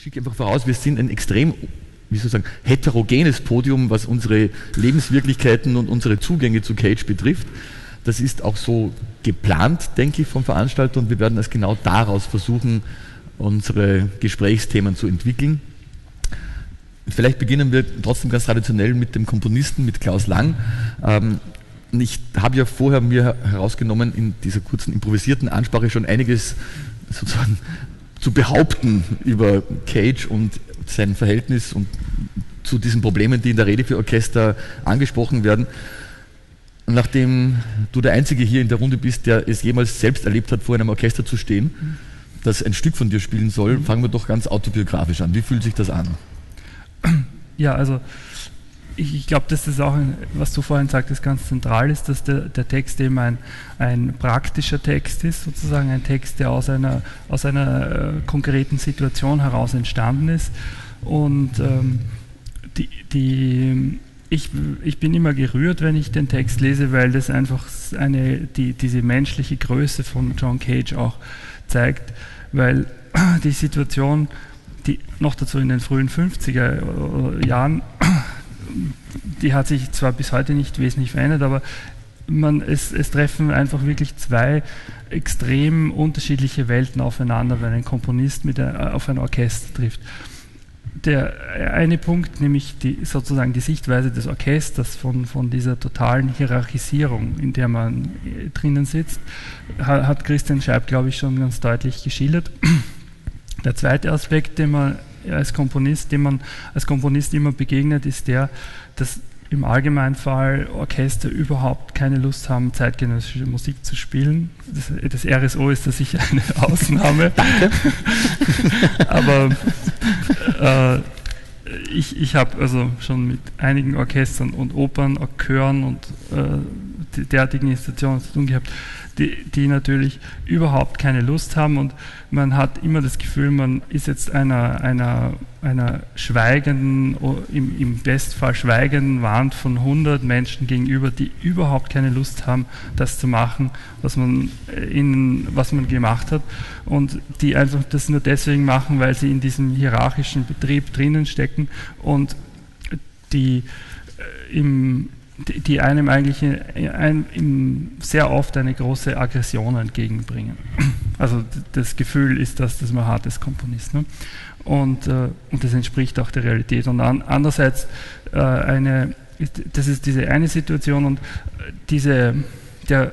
schicke einfach voraus, wir sind ein extrem, wie soll ich sagen, heterogenes Podium, was unsere Lebenswirklichkeiten und unsere Zugänge zu Cage betrifft. Das ist auch so geplant, denke ich, vom Veranstalter und wir werden es genau daraus versuchen, unsere Gesprächsthemen zu entwickeln. Vielleicht beginnen wir trotzdem ganz traditionell mit dem Komponisten, mit Klaus Lang. Ähm, ich habe ja vorher mir herausgenommen, in dieser kurzen improvisierten Ansprache schon einiges sozusagen zu behaupten über Cage und sein Verhältnis und zu diesen Problemen, die in der Rede für Orchester angesprochen werden. Nachdem du der Einzige hier in der Runde bist, der es jemals selbst erlebt hat, vor einem Orchester zu stehen, das ein Stück von dir spielen soll, fangen wir doch ganz autobiografisch an. Wie fühlt sich das an? Ja, also ich, ich glaube, dass das auch, was du vorhin sagtest, ganz zentral ist, dass der, der Text eben ein, ein praktischer Text ist, sozusagen ein Text, der aus einer, aus einer äh, konkreten Situation heraus entstanden ist. Und ähm, die, die, ich, ich bin immer gerührt, wenn ich den Text lese, weil das einfach eine, die, diese menschliche Größe von John Cage auch zeigt, weil die Situation, die noch dazu in den frühen 50er Jahren die hat sich zwar bis heute nicht wesentlich verändert, aber man, es, es, treffen einfach wirklich zwei extrem unterschiedliche Welten aufeinander, wenn ein Komponist mit ein, auf ein Orchester trifft. Der eine Punkt, nämlich die, sozusagen die Sichtweise des Orchesters von, von dieser totalen Hierarchisierung, in der man äh, drinnen sitzt, hat Christian Scheib, glaube ich, schon ganz deutlich geschildert. Der zweite Aspekt, den man als Komponist, dem man als Komponist immer begegnet, ist der, dass im Allgemeinfall Orchester überhaupt keine Lust haben, zeitgenössische Musik zu spielen. Das, das RSO ist da sicher eine Ausnahme. Danke. Aber äh, ich, ich habe also schon mit einigen Orchestern und Opern, Chören und äh, derartigen Institutionen zu tun gehabt die, die natürlich überhaupt keine Lust haben. Und man hat immer das Gefühl, man ist jetzt einer, einer, einer schweigenden, im, im Bestfall schweigenden Wand von 100 Menschen gegenüber, die überhaupt keine Lust haben, das zu machen, was man, äh, in, was man gemacht hat. Und die einfach das nur deswegen machen, weil sie in diesem hierarchischen Betrieb drinnen stecken und die äh, im die einem eigentlich ein, ein, sehr oft eine große Aggression entgegenbringen. Also das Gefühl ist das, dass man hart ist Komponist. Ne? Und, äh, und das entspricht auch der Realität. Und an, andererseits äh, eine, das ist diese eine Situation und diese, der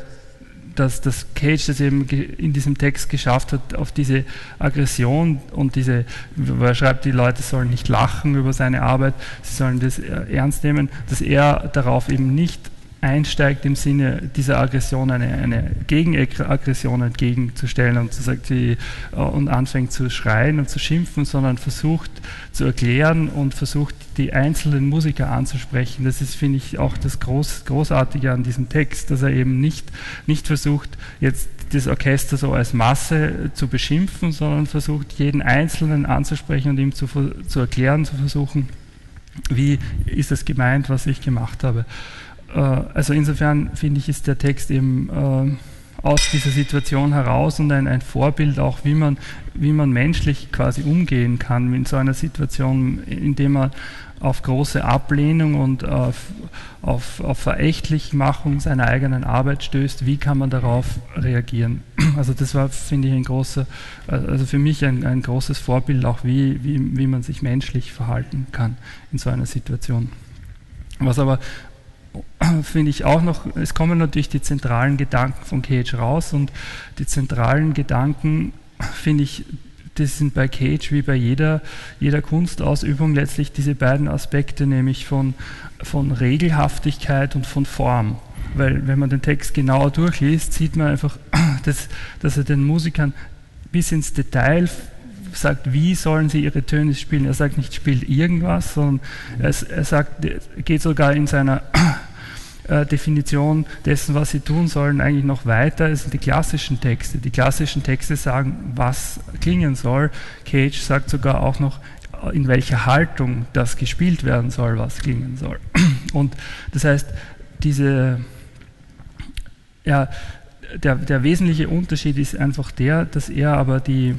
dass das Cage das eben in diesem Text geschafft hat, auf diese Aggression und diese, er schreibt, die Leute sollen nicht lachen über seine Arbeit, sie sollen das ernst nehmen, dass er darauf eben nicht einsteigt im Sinne dieser Aggression eine, eine Gegenaggression entgegenzustellen und, zu sagen, äh, und anfängt zu schreien und zu schimpfen, sondern versucht zu erklären und versucht die einzelnen Musiker anzusprechen. Das ist, finde ich, auch das Groß, Großartige an diesem Text, dass er eben nicht, nicht versucht, jetzt das Orchester so als Masse zu beschimpfen, sondern versucht, jeden Einzelnen anzusprechen und ihm zu, zu erklären, zu versuchen, wie ist es gemeint, was ich gemacht habe. Äh, also insofern finde ich, ist der Text eben äh, aus dieser Situation heraus und ein, ein, Vorbild auch, wie man, wie man menschlich quasi umgehen kann in so einer Situation, indem man auf große Ablehnung und auf, auf, auf Verächtlichmachung seiner eigenen Arbeit stößt, wie kann man darauf reagieren? Also das war, finde ich, ein großer, also für mich ein, ein großes Vorbild auch, wie, wie, wie man sich menschlich verhalten kann in so einer Situation. Was aber finde ich auch noch, es kommen natürlich die zentralen Gedanken von Cage raus und die zentralen Gedanken, finde ich, das sind bei Cage wie bei jeder, jeder Kunstausübung letztlich diese beiden Aspekte, nämlich von, von Regelhaftigkeit und von Form. Weil wenn man den Text genauer durchliest, sieht man einfach, dass, dass er den Musikern bis ins Detail sagt, wie sollen sie ihre Töne spielen. Er sagt nicht, spielt irgendwas, sondern er, er sagt, geht sogar in seiner äh, Definition dessen, was sie tun sollen, eigentlich noch weiter. Es sind die klassischen Texte. Die klassischen Texte sagen, was klingen soll. Cage sagt sogar auch noch, in welcher Haltung das gespielt werden soll, was klingen soll. Und das heißt, diese, ja, der, der wesentliche Unterschied ist einfach der, dass er aber die,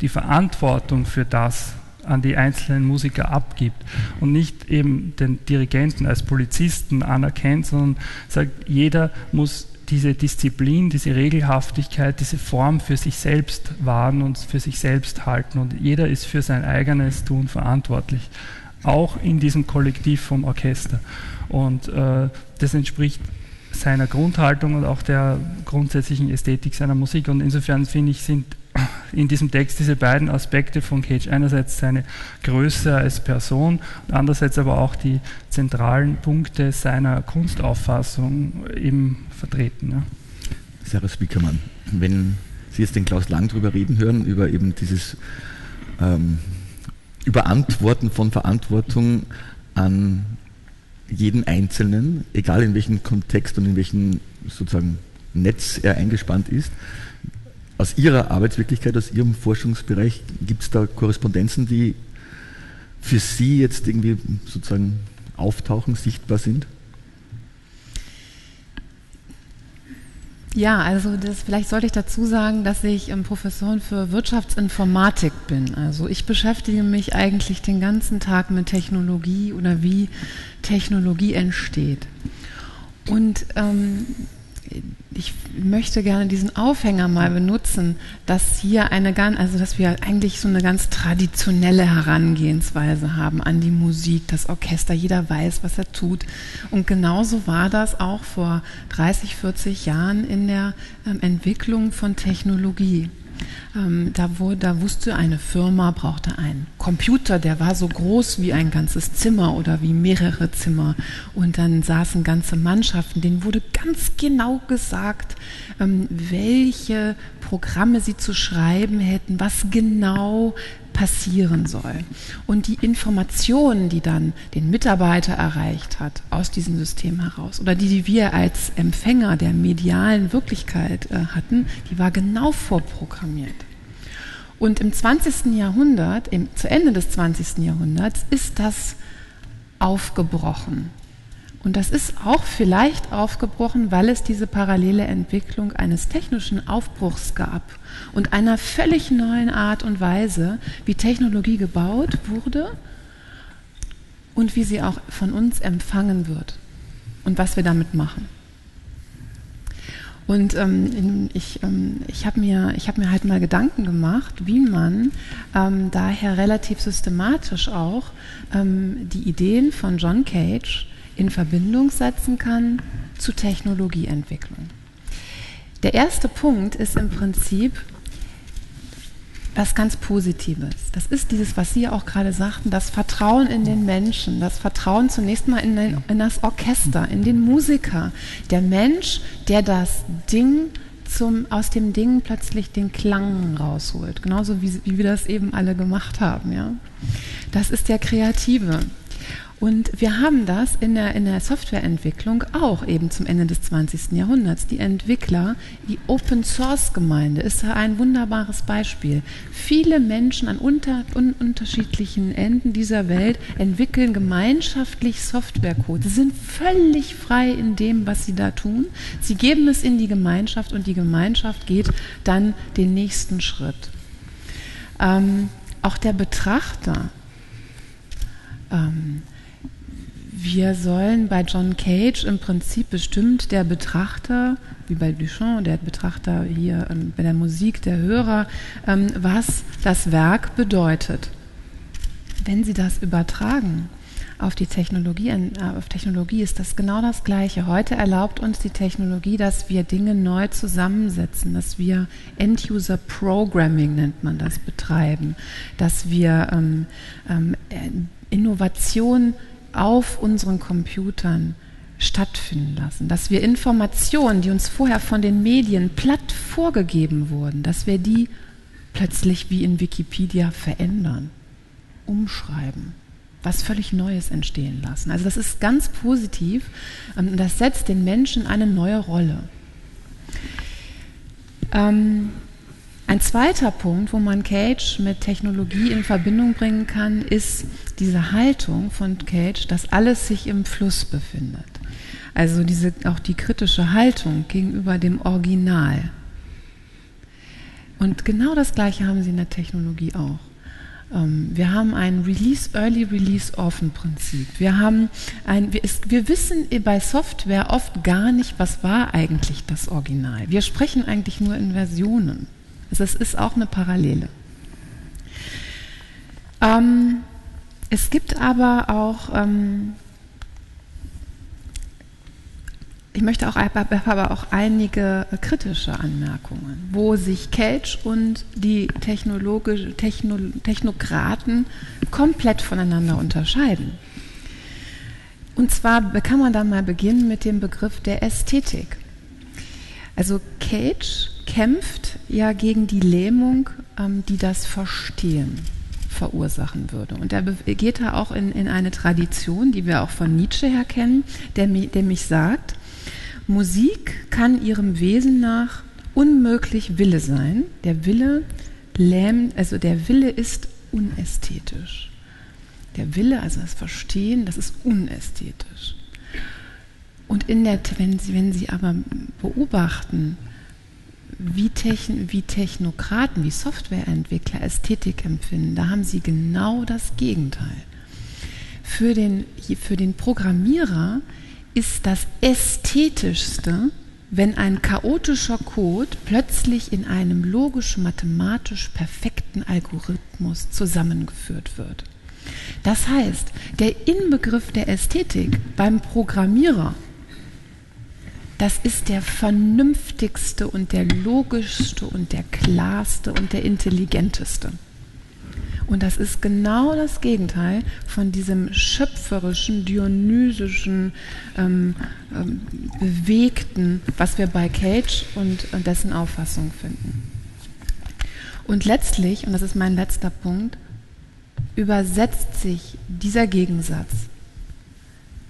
die Verantwortung für das an die einzelnen Musiker abgibt und nicht eben den Dirigenten als Polizisten anerkennt, sondern sagt, jeder muss diese Disziplin, diese Regelhaftigkeit, diese Form für sich selbst wahren und für sich selbst halten. Und jeder ist für sein eigenes Tun verantwortlich, auch in diesem Kollektiv vom Orchester. Und äh, das entspricht seiner Grundhaltung und auch der grundsätzlichen Ästhetik seiner Musik. Und insofern finde ich, sind in diesem Text diese beiden Aspekte von Cage. Einerseits seine Größe als Person und andererseits aber auch die zentralen Punkte seiner Kunstauffassung eben vertreten. Ja. Sarah Spiekermann, wenn Sie jetzt den Klaus Lang drüber reden hören, über eben dieses ähm, Überantworten von Verantwortung an jeden Einzelnen, egal in welchem Kontext und in welchem sozusagen Netz er eingespannt ist. Aus Ihrer Arbeitswirklichkeit, aus Ihrem Forschungsbereich, gibt es da Korrespondenzen, die für Sie jetzt irgendwie sozusagen auftauchen, sichtbar sind? Ja, also das, vielleicht sollte ich dazu sagen, dass ich ähm, Professorin für Wirtschaftsinformatik bin. Also ich beschäftige mich eigentlich den ganzen Tag mit Technologie oder wie Technologie entsteht. Und ähm, ich möchte gerne diesen Aufhänger mal benutzen, dass hier eine ganz, also dass wir eigentlich so eine ganz traditionelle Herangehensweise haben an die Musik, das Orchester, jeder weiß, was er tut. Und genauso war das auch vor 30, 40 Jahren in der ähm, Entwicklung von Technologie. Ähm, da, wo, da wusste eine Firma, brauchte einen Computer, der war so groß wie ein ganzes Zimmer oder wie mehrere Zimmer. Und dann saßen ganze Mannschaften, denen wurde ganz genau gesagt, ähm, welche Programme sie zu schreiben hätten, was genau passieren soll. Und die Informationen, die dann den Mitarbeiter erreicht hat aus diesem System heraus oder die, die wir als Empfänger der medialen Wirklichkeit äh, hatten, die war genau vorprogrammiert. Und im 20. Jahrhundert, im, zu Ende des 20. Jahrhunderts, ist das aufgebrochen. Und das ist auch vielleicht aufgebrochen, weil es diese parallele Entwicklung eines technischen Aufbruchs gab und einer völlig neuen Art und Weise, wie Technologie gebaut wurde und wie sie auch von uns empfangen wird und was wir damit machen. Und ähm, ich, ähm, ich habe mir, hab mir halt mal Gedanken gemacht, wie man ähm, daher relativ systematisch auch ähm, die Ideen von John Cage in Verbindung setzen kann zu Technologieentwicklung. Der erste Punkt ist im Prinzip was ganz Positives. Das ist dieses, was Sie auch gerade sagten, das Vertrauen in den Menschen, das Vertrauen zunächst mal in, den, in das Orchester, in den Musiker. Der Mensch, der das Ding zum, aus dem Ding plötzlich den Klang rausholt. Genauso wie, wie wir das eben alle gemacht haben. Ja? Das ist der Kreative. Und wir haben das in der, in der Softwareentwicklung auch eben zum Ende des 20. Jahrhunderts. Die Entwickler, die Open Source Gemeinde ist ein wunderbares Beispiel. Viele Menschen an unter, un, unterschiedlichen Enden dieser Welt entwickeln gemeinschaftlich Softwarecode. Sie sind völlig frei in dem, was sie da tun. Sie geben es in die Gemeinschaft und die Gemeinschaft geht dann den nächsten Schritt. Ähm, auch der Betrachter ähm, wir sollen bei John Cage im Prinzip bestimmt der Betrachter, wie bei Duchamp, der Betrachter hier ähm, bei der Musik, der Hörer, ähm, was das Werk bedeutet. Wenn Sie das übertragen auf die Technologie, äh, auf Technologie ist das genau das Gleiche. Heute erlaubt uns die Technologie, dass wir Dinge neu zusammensetzen, dass wir End-User Programming nennt man das betreiben, dass wir ähm, ähm, Innovation auf unseren Computern stattfinden lassen, dass wir Informationen, die uns vorher von den Medien platt vorgegeben wurden, dass wir die plötzlich wie in Wikipedia verändern, umschreiben, was völlig Neues entstehen lassen. Also das ist ganz positiv und das setzt den Menschen eine neue Rolle. Ähm, ein zweiter Punkt, wo man Cage mit Technologie in Verbindung bringen kann, ist diese Haltung von Cage, dass alles sich im Fluss befindet. Also diese, auch die kritische Haltung gegenüber dem Original. Und genau das Gleiche haben sie in der Technologie auch. Ähm, wir haben ein Release, Early Release Often Prinzip. Wir haben ein, wir wissen bei Software oft gar nicht, was war eigentlich das Original. Wir sprechen eigentlich nur in Versionen. Also es ist auch eine Parallele. Ähm, es gibt aber auch ähm, ich möchte auch, aber auch einige kritische Anmerkungen, wo sich Cage und die Techno, Technokraten komplett voneinander unterscheiden. Und zwar kann man dann mal beginnen mit dem Begriff der Ästhetik. Also Cage kämpft ja gegen die Lähmung, ähm, die das Verstehen verursachen würde. Und er geht da auch in, in eine Tradition, die wir auch von Nietzsche her kennen, der, der mich sagt, Musik kann ihrem Wesen nach unmöglich Wille sein. Der Wille lähmt, also der Wille ist unästhetisch. Der Wille, also das Verstehen, das ist unästhetisch. Und in der, wenn, Sie, wenn Sie aber beobachten, wie, Techn, wie Technokraten, wie Softwareentwickler Ästhetik empfinden, da haben Sie genau das Gegenteil. Für den, für den Programmierer ist das Ästhetischste, wenn ein chaotischer Code plötzlich in einem logisch-mathematisch perfekten Algorithmus zusammengeführt wird. Das heißt, der Inbegriff der Ästhetik beim Programmierer, das ist der vernünftigste und der logischste und der klarste und der intelligenteste. Und das ist genau das Gegenteil von diesem schöpferischen, dionysischen, ähm, ähm, bewegten, was wir bei Cage und, und dessen Auffassung finden. Und letztlich, und das ist mein letzter Punkt, übersetzt sich dieser Gegensatz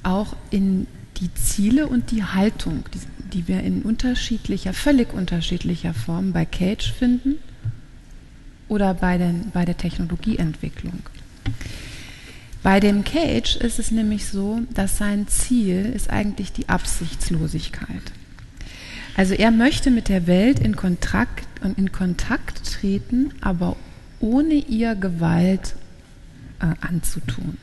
auch in die Ziele und die Haltung, die, die wir in unterschiedlicher, völlig unterschiedlicher Form bei Cage finden oder bei, den, bei der Technologieentwicklung. Bei dem Cage ist es nämlich so, dass sein Ziel ist eigentlich die Absichtslosigkeit. Also er möchte mit der Welt in Kontakt, in Kontakt treten, aber ohne ihr Gewalt äh, anzutun.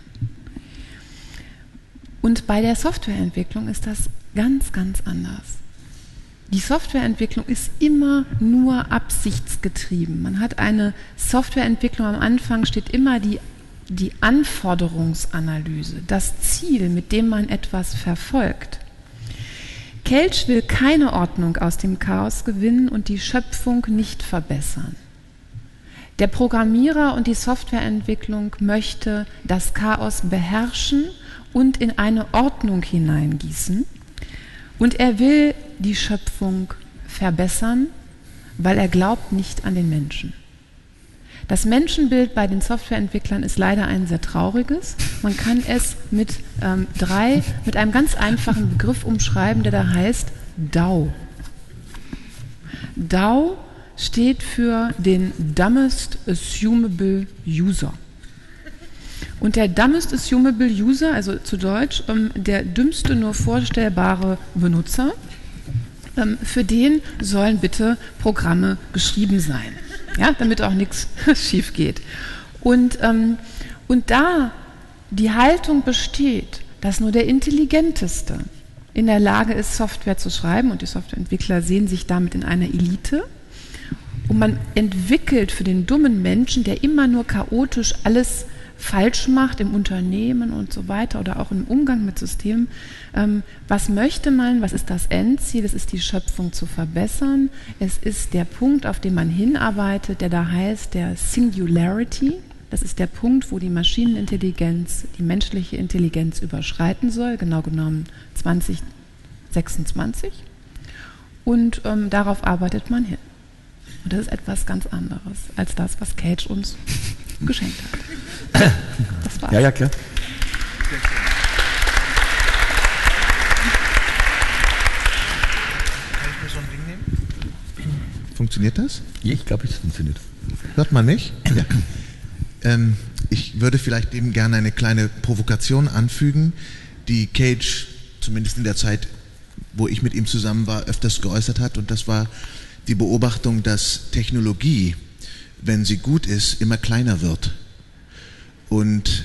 Und bei der Softwareentwicklung ist das ganz, ganz anders. Die Softwareentwicklung ist immer nur absichtsgetrieben. Man hat eine Softwareentwicklung am Anfang steht immer die, die Anforderungsanalyse, das Ziel, mit dem man etwas verfolgt. Kelch will keine Ordnung aus dem Chaos gewinnen und die Schöpfung nicht verbessern. Der Programmierer und die Softwareentwicklung möchte das Chaos beherrschen und in eine Ordnung hineingießen und er will die Schöpfung verbessern, weil er glaubt nicht an den Menschen. Das Menschenbild bei den Softwareentwicklern ist leider ein sehr trauriges. Man kann es mit ähm, drei, mit einem ganz einfachen Begriff umschreiben, der da heißt DAO. DAO steht für den Dumbest Assumable User. Und der dumbest assumable user, also zu Deutsch ähm, der dümmste nur vorstellbare Benutzer, ähm, für den sollen bitte Programme geschrieben sein, ja, damit auch nichts schief geht. Und, ähm, und da die Haltung besteht, dass nur der Intelligenteste in der Lage ist, Software zu schreiben und die Softwareentwickler sehen sich damit in einer Elite. Und man entwickelt für den dummen Menschen, der immer nur chaotisch alles falsch macht im Unternehmen und so weiter oder auch im Umgang mit Systemen. Ähm, was möchte man? Was ist das Endziel? Es ist die Schöpfung zu verbessern. Es ist der Punkt, auf den man hinarbeitet, der da heißt der Singularity. Das ist der Punkt, wo die Maschinenintelligenz die menschliche Intelligenz überschreiten soll, genau genommen 2026. Und ähm, darauf arbeitet man hin. Und das ist etwas ganz anderes als das, was Cage uns geschenkt hat. Das war's. Ja, ja, klar. Kann ich mir so ein Ding nehmen? Funktioniert das? Ja, ich glaube, es funktioniert. Hört man mich? Ja. Ähm, ich würde vielleicht dem gerne eine kleine Provokation anfügen, die Cage zumindest in der Zeit, wo ich mit ihm zusammen war, öfters geäußert hat. Und das war die Beobachtung, dass Technologie, wenn sie gut ist, immer kleiner wird und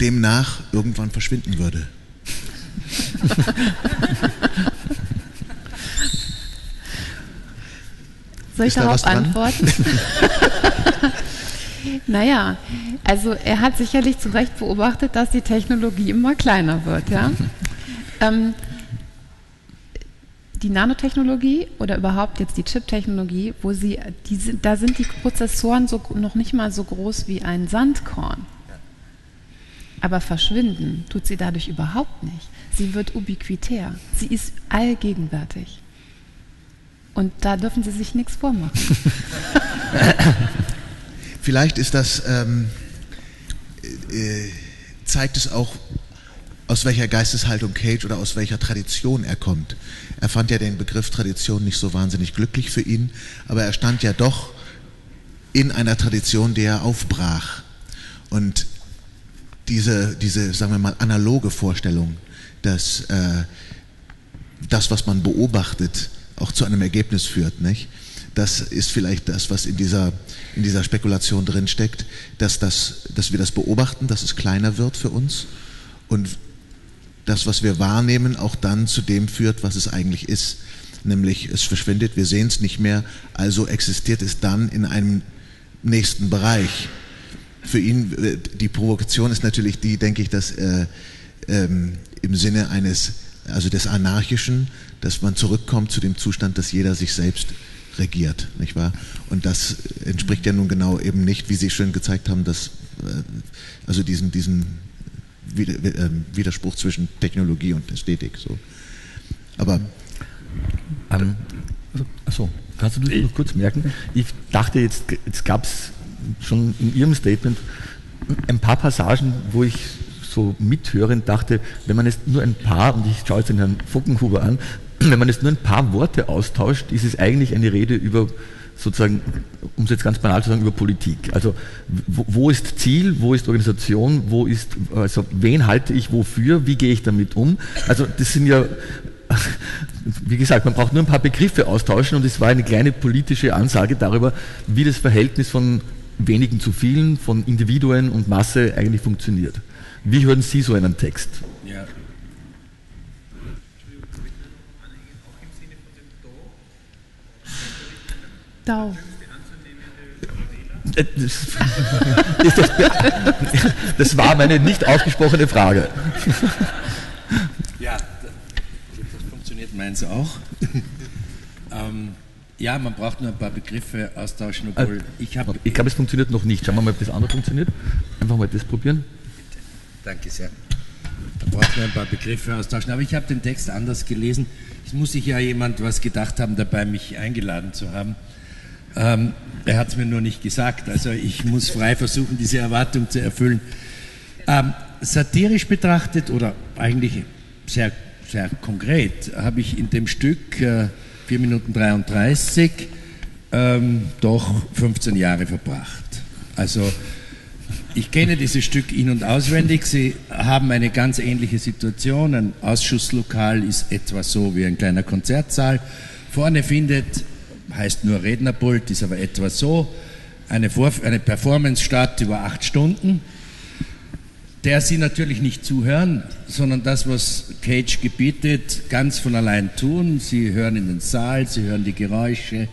demnach irgendwann verschwinden würde. Soll ich da darauf antworten? naja, also er hat sicherlich zu Recht beobachtet, dass die Technologie immer kleiner wird. Ja? ähm, die Nanotechnologie oder überhaupt jetzt die Chip-Technologie, wo sie, die, sind- da sind die Prozessoren so, noch nicht mal so groß wie ein Sandkorn. Aber verschwinden tut sie dadurch überhaupt nicht. Sie wird ubiquitär. Sie ist allgegenwärtig. Und da dürfen Sie sich nichts vormachen. Vielleicht ist das, ähm, äh, zeigt es auch, aus welcher Geisteshaltung Cage oder aus welcher Tradition er kommt. Er fand ja den Begriff Tradition nicht so wahnsinnig glücklich für ihn, aber er stand ja doch in einer Tradition, die er aufbrach. Und diese, diese, sagen wir mal, analoge Vorstellung, dass äh, das, was man beobachtet, auch zu einem Ergebnis führt, nicht? Das ist vielleicht das, was in dieser, in dieser Spekulation drinsteckt, dass, das, dass wir das beobachten, dass es kleiner wird für uns und das, was wir wahrnehmen, auch dann zu dem führt, was es eigentlich ist. Nämlich es verschwindet, wir sehen es nicht mehr, also existiert es dann in einem nächsten Bereich. Für ihn, äh, die Provokation ist natürlich die, denke ich, dass äh, ähm, im Sinne eines, also des Anarchischen, dass man zurückkommt zu dem Zustand, dass jeder sich selbst regiert, nicht wahr? Und das entspricht ja nun genau eben nicht, wie Sie schön gezeigt haben, dass, äh, also diesen, diesen äh, Widerspruch zwischen Technologie und Ästhetik, so. Aber Ähm, achso, kannst du das noch kurz merken? Ich dachte, jetzt, jetzt gab es schon in Ihrem Statement ein paar Passagen, wo ich so mithörend dachte, wenn man jetzt nur ein paar, und ich schaue jetzt den Herrn Fockenhuber an, wenn man jetzt nur ein paar Worte austauscht, ist es eigentlich eine Rede über sozusagen, um es jetzt ganz banal zu sagen, über Politik. Also wo, wo ist Ziel, wo ist Organisation, wo ist, also wen halte ich wofür, wie gehe ich damit um? Also das sind ja wie gesagt, man braucht nur ein paar Begriffe austauschen und es war eine kleine politische Ansage darüber, wie das Verhältnis von wenigen zu vielen, von Individuen und Masse eigentlich funktioniert. Wie hören Sie so einen Text? Ja. Dau. Äh, Das, war meine nicht ausgesprochene Frage. Ja, das funktioniert meins auch. ähm, ja, man braucht nur ein paar Begriffe austauschen, obwohl ich habe. Ich glaube, es funktioniert noch nicht. Schauen wir mal, ob das andere funktioniert. Einfach mal das probieren. Danke sehr. Da braucht man ein paar Begriffe austauschen. Aber ich habe den Text anders gelesen. Es muss sich ja jemand was gedacht haben, dabei mich eingeladen zu haben. Ähm, er hat es mir nur nicht gesagt. Also ich muss frei versuchen, diese Erwartung zu erfüllen. Ähm, satirisch betrachtet oder eigentlich sehr, sehr konkret habe ich in dem Stück äh, 4 Minuten 33 ähm, doch 15 Jahre verbracht. Also ich kenne dieses Stück in- und auswendig. Sie haben eine ganz ähnliche Situation. Ein Ausschusslokal ist etwa so wie ein kleiner Konzertsaal. Vorne findet, heißt nur Rednerpult, ist aber etwa so, eine, Vor eine Performance statt über acht Stunden, der Sie natürlich nicht zuhören, sondern das, was Cage gebietet, ganz von allein tun. Sie hören in den Saal, Sie hören die Geräusche,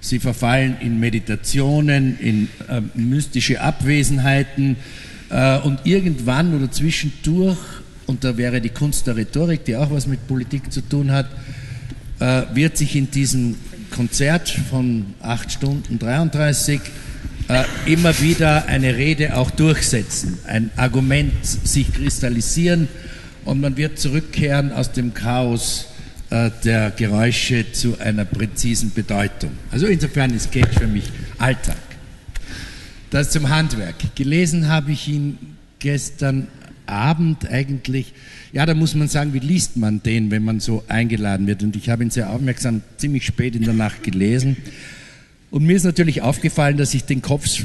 Sie verfallen in Meditationen, in äh, mystische Abwesenheiten äh, und irgendwann oder zwischendurch, und da wäre die Kunst der Rhetorik, die auch was mit Politik zu tun hat, äh, wird sich in diesem Konzert von 8 Stunden 33 äh, immer wieder eine Rede auch durchsetzen, ein Argument sich kristallisieren und man wird zurückkehren aus dem Chaos äh, der Geräusche zu einer präzisen Bedeutung. Also insofern ist Cage für mich Alltag. Das zum Handwerk. Gelesen habe ich ihn gestern Abend eigentlich. Ja, da muss man sagen, wie liest man den, wenn man so eingeladen wird? Und ich habe ihn sehr aufmerksam ziemlich spät in der Nacht gelesen. Und mir ist natürlich aufgefallen, dass ich den Kopf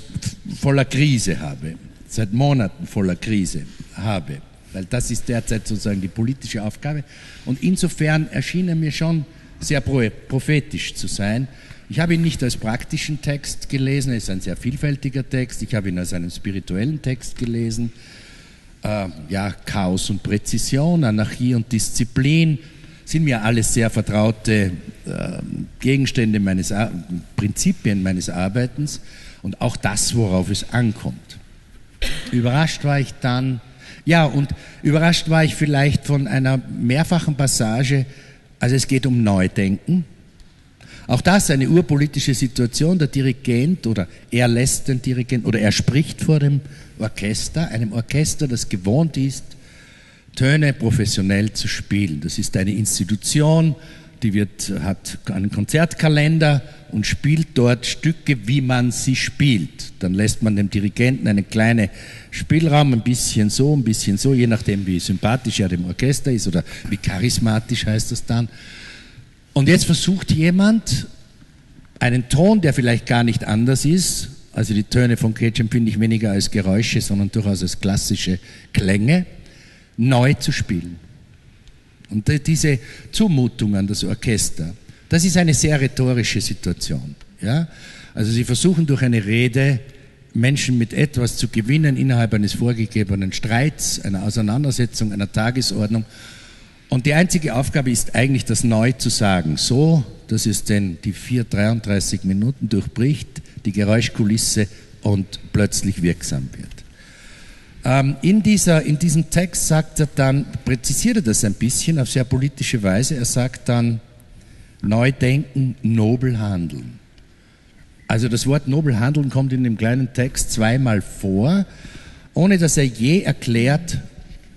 voller Krise habe, seit Monaten voller Krise habe, weil das ist derzeit sozusagen die politische Aufgabe. Und insofern erschien er mir schon sehr prophetisch zu sein. Ich habe ihn nicht als praktischen Text gelesen, er ist ein sehr vielfältiger Text, ich habe ihn als einen spirituellen Text gelesen. Äh, ja, Chaos und Präzision, Anarchie und Disziplin sind mir alles sehr vertraute äh, Gegenstände meines Ar Prinzipien meines Arbeitens und auch das, worauf es ankommt. Überrascht war ich dann, ja, und überrascht war ich vielleicht von einer mehrfachen Passage, also es geht um Neudenken. Auch das eine urpolitische Situation. Der Dirigent oder er lässt den Dirigent oder er spricht vor dem Orchester, einem Orchester, das gewohnt ist, Töne professionell zu spielen. Das ist eine Institution, die wird, hat einen Konzertkalender und spielt dort Stücke, wie man sie spielt. Dann lässt man dem Dirigenten einen kleinen Spielraum, ein bisschen so, ein bisschen so, je nachdem, wie sympathisch er dem Orchester ist oder wie charismatisch heißt das dann. Und jetzt versucht jemand, einen Ton, der vielleicht gar nicht anders ist, also die Töne von Cage empfinde ich weniger als Geräusche, sondern durchaus als klassische Klänge, neu zu spielen. Und diese Zumutung an das Orchester, das ist eine sehr rhetorische Situation. Ja? Also sie versuchen durch eine Rede Menschen mit etwas zu gewinnen innerhalb eines vorgegebenen Streits, einer Auseinandersetzung, einer Tagesordnung. Und die einzige Aufgabe ist eigentlich, das neu zu sagen, so, dass es denn die 4,33 Minuten durchbricht, die Geräuschkulisse und plötzlich wirksam wird. Ähm, in, dieser, in diesem Text sagt er dann, präzisiert er das ein bisschen auf sehr politische Weise, er sagt dann, neu denken, nobel handeln. Also das Wort nobel handeln kommt in dem kleinen Text zweimal vor, ohne dass er je erklärt,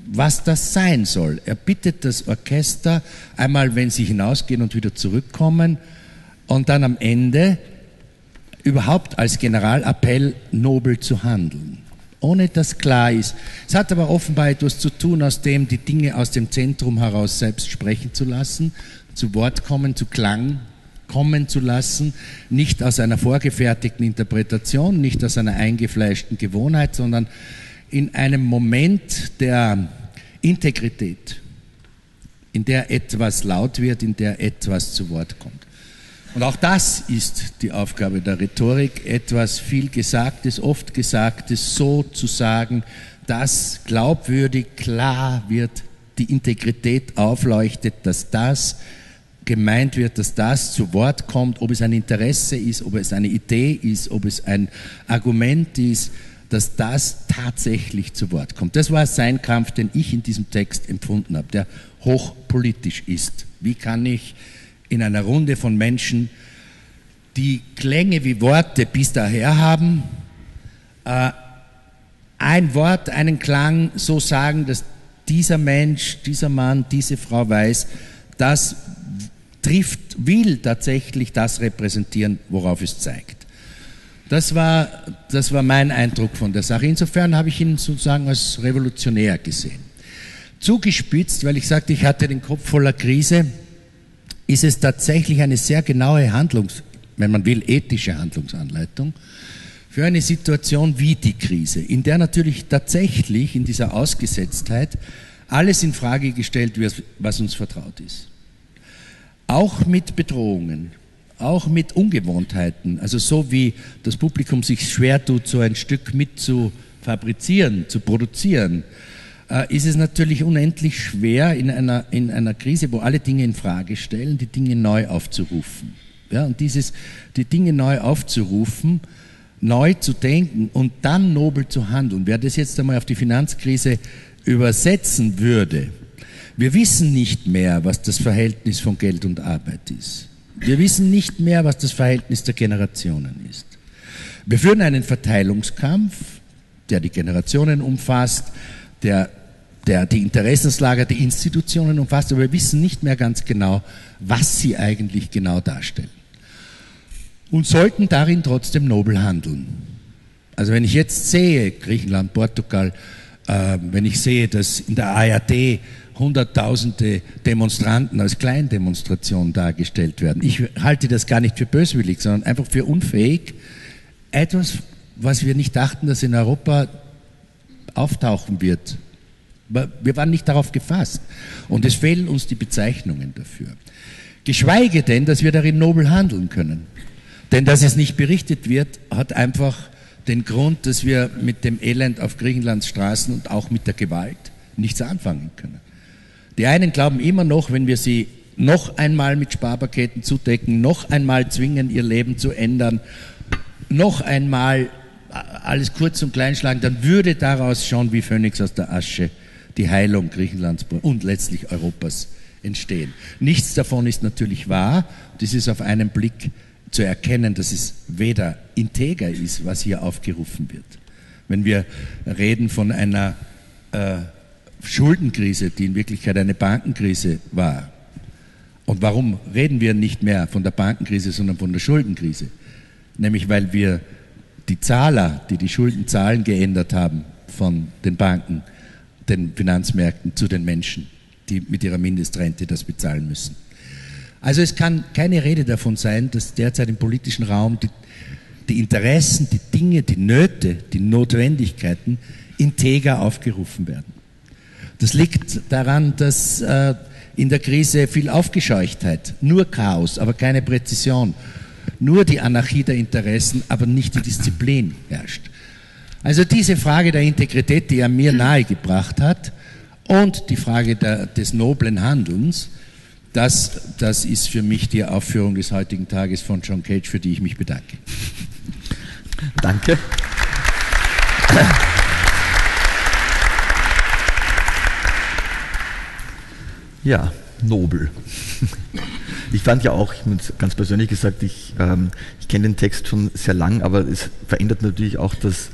was das sein soll. Er bittet das Orchester einmal, wenn sie hinausgehen und wieder zurückkommen, und dann am Ende überhaupt als Generalappell nobel zu handeln ohne dass klar ist. Es hat aber offenbar etwas zu tun, aus dem die Dinge aus dem Zentrum heraus selbst sprechen zu lassen, zu Wort kommen, zu Klang kommen zu lassen, nicht aus einer vorgefertigten Interpretation, nicht aus einer eingefleischten Gewohnheit, sondern in einem Moment der Integrität, in der etwas laut wird, in der etwas zu Wort kommt. Und auch das ist die Aufgabe der Rhetorik, etwas viel Gesagtes, oft Gesagtes so zu sagen, dass glaubwürdig klar wird, die Integrität aufleuchtet, dass das gemeint wird, dass das zu Wort kommt, ob es ein Interesse ist, ob es eine Idee ist, ob es ein Argument ist, dass das tatsächlich zu Wort kommt. Das war sein Kampf, den ich in diesem Text empfunden habe, der hochpolitisch ist. Wie kann ich in einer Runde von Menschen, die Klänge wie Worte bis daher haben, äh, ein Wort, einen Klang so sagen, dass dieser Mensch, dieser Mann, diese Frau weiß, das trifft, will tatsächlich das repräsentieren, worauf es zeigt. Das war, das war mein Eindruck von der Sache. Insofern habe ich ihn sozusagen als revolutionär gesehen. Zugespitzt, weil ich sagte, ich hatte den Kopf voller Krise, ist es tatsächlich eine sehr genaue Handlungs, wenn man will, ethische Handlungsanleitung für eine Situation wie die Krise, in der natürlich tatsächlich in dieser Ausgesetztheit alles in Frage gestellt wird, was uns vertraut ist. Auch mit Bedrohungen, auch mit Ungewohntheiten, also so wie das Publikum sich schwer tut, so ein Stück mit zu fabrizieren, zu produzieren, äh, ist es natürlich unendlich schwer, in einer, in einer Krise, wo alle Dinge in Frage stellen, die Dinge neu aufzurufen. Ja, und dieses, die Dinge neu aufzurufen, neu zu denken und dann nobel zu handeln. Wer das jetzt einmal auf die Finanzkrise übersetzen würde, wir wissen nicht mehr, was das Verhältnis von Geld und Arbeit ist. Wir wissen nicht mehr, was das Verhältnis der Generationen ist. Wir führen einen Verteilungskampf, der die Generationen umfasst, der, der die Interessenslager, die Institutionen umfasst, aber wir wissen nicht mehr ganz genau, was sie eigentlich genau darstellen. Und sollten darin trotzdem nobel handeln. Also wenn ich jetzt sehe, Griechenland, Portugal, äh, wenn ich sehe, dass in der ARD Hunderttausende Demonstranten als Kleindemonstration dargestellt werden. Ich halte das gar nicht für böswillig, sondern einfach für unfähig. Etwas, was wir nicht dachten, dass in Europa auftauchen wird. Wir waren nicht darauf gefasst. Und es fehlen uns die Bezeichnungen dafür. Geschweige denn, dass wir darin nobel handeln können. Denn dass es nicht berichtet wird, hat einfach den Grund, dass wir mit dem Elend auf Griechenlands Straßen und auch mit der Gewalt nichts anfangen können. Die einen glauben immer noch, wenn wir sie noch einmal mit Sparpaketen zudecken, noch einmal zwingen, ihr Leben zu ändern, noch einmal alles kurz und klein schlagen, dann würde daraus schon wie Phönix aus der Asche die Heilung Griechenlands und letztlich Europas entstehen. Nichts davon ist natürlich wahr. Das ist auf einen Blick zu erkennen, dass es weder integer ist, was hier aufgerufen wird. Wenn wir reden von einer äh, Schuldenkrise, die in Wirklichkeit eine Bankenkrise war. Und warum reden wir nicht mehr von der Bankenkrise, sondern von der Schuldenkrise? Nämlich weil wir die Zahler, die die Schuldenzahlen geändert haben von den Banken, den Finanzmärkten zu den Menschen, die mit ihrer Mindestrente das bezahlen müssen. Also es kann keine Rede davon sein, dass derzeit im politischen Raum die, die Interessen, die Dinge, die Nöte, die Notwendigkeiten integer aufgerufen werden. Das liegt daran, dass äh, in der Krise viel Aufgescheuchtheit, nur Chaos, aber keine Präzision, nur die Anarchie der Interessen, aber nicht die Disziplin herrscht. Also diese Frage der Integrität, die er mir nahegebracht hat, und die Frage der, des noblen Handelns, das, das ist für mich die Aufführung des heutigen Tages von John Cage, für die ich mich bedanke. Danke. Ja, nobel. Ich fand ja auch, ganz persönlich gesagt, ich, ähm, ich kenne den Text schon sehr lang, aber es verändert natürlich auch das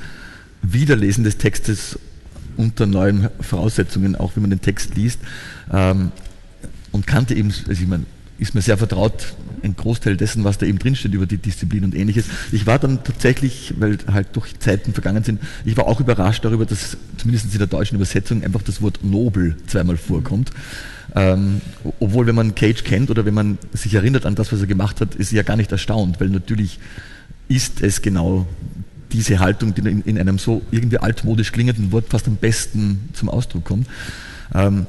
Wiederlesen des Textes unter neuen Voraussetzungen, auch wenn man den Text liest. Ähm, und kannte eben, also ich meine, ist mir sehr vertraut, ein Großteil dessen, was da eben drinsteht über die Disziplin und ähnliches. Ich war dann tatsächlich, weil halt durch Zeiten vergangen sind, ich war auch überrascht darüber, dass zumindest in der deutschen Übersetzung einfach das Wort Nobel zweimal vorkommt. Ähm, obwohl, wenn man Cage kennt oder wenn man sich erinnert an das, was er gemacht hat, ist er ja gar nicht erstaunt, weil natürlich ist es genau diese Haltung, die in, in einem so irgendwie altmodisch klingenden Wort fast am besten zum Ausdruck kommt. Ähm,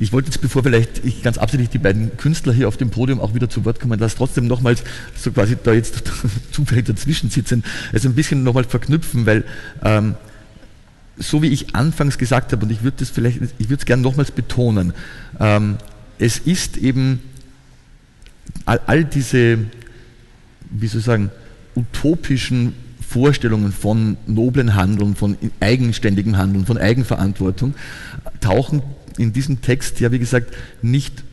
ich wollte jetzt, bevor vielleicht ich ganz absichtlich die beiden Künstler hier auf dem Podium auch wieder zu Wort kommen, das trotzdem nochmals so quasi da jetzt zufällig dazwischen sitzen, also ein bisschen nochmal verknüpfen, weil ähm, so wie ich anfangs gesagt habe, und ich würde das vielleicht, ich würde es gerne nochmals betonen, ähm, es ist eben all, all diese, wie soll ich sagen, utopischen Vorstellungen von noblen Handeln, von eigenständigem Handeln, von Eigenverantwortung, tauchen in diesem Text ja, wie gesagt, nicht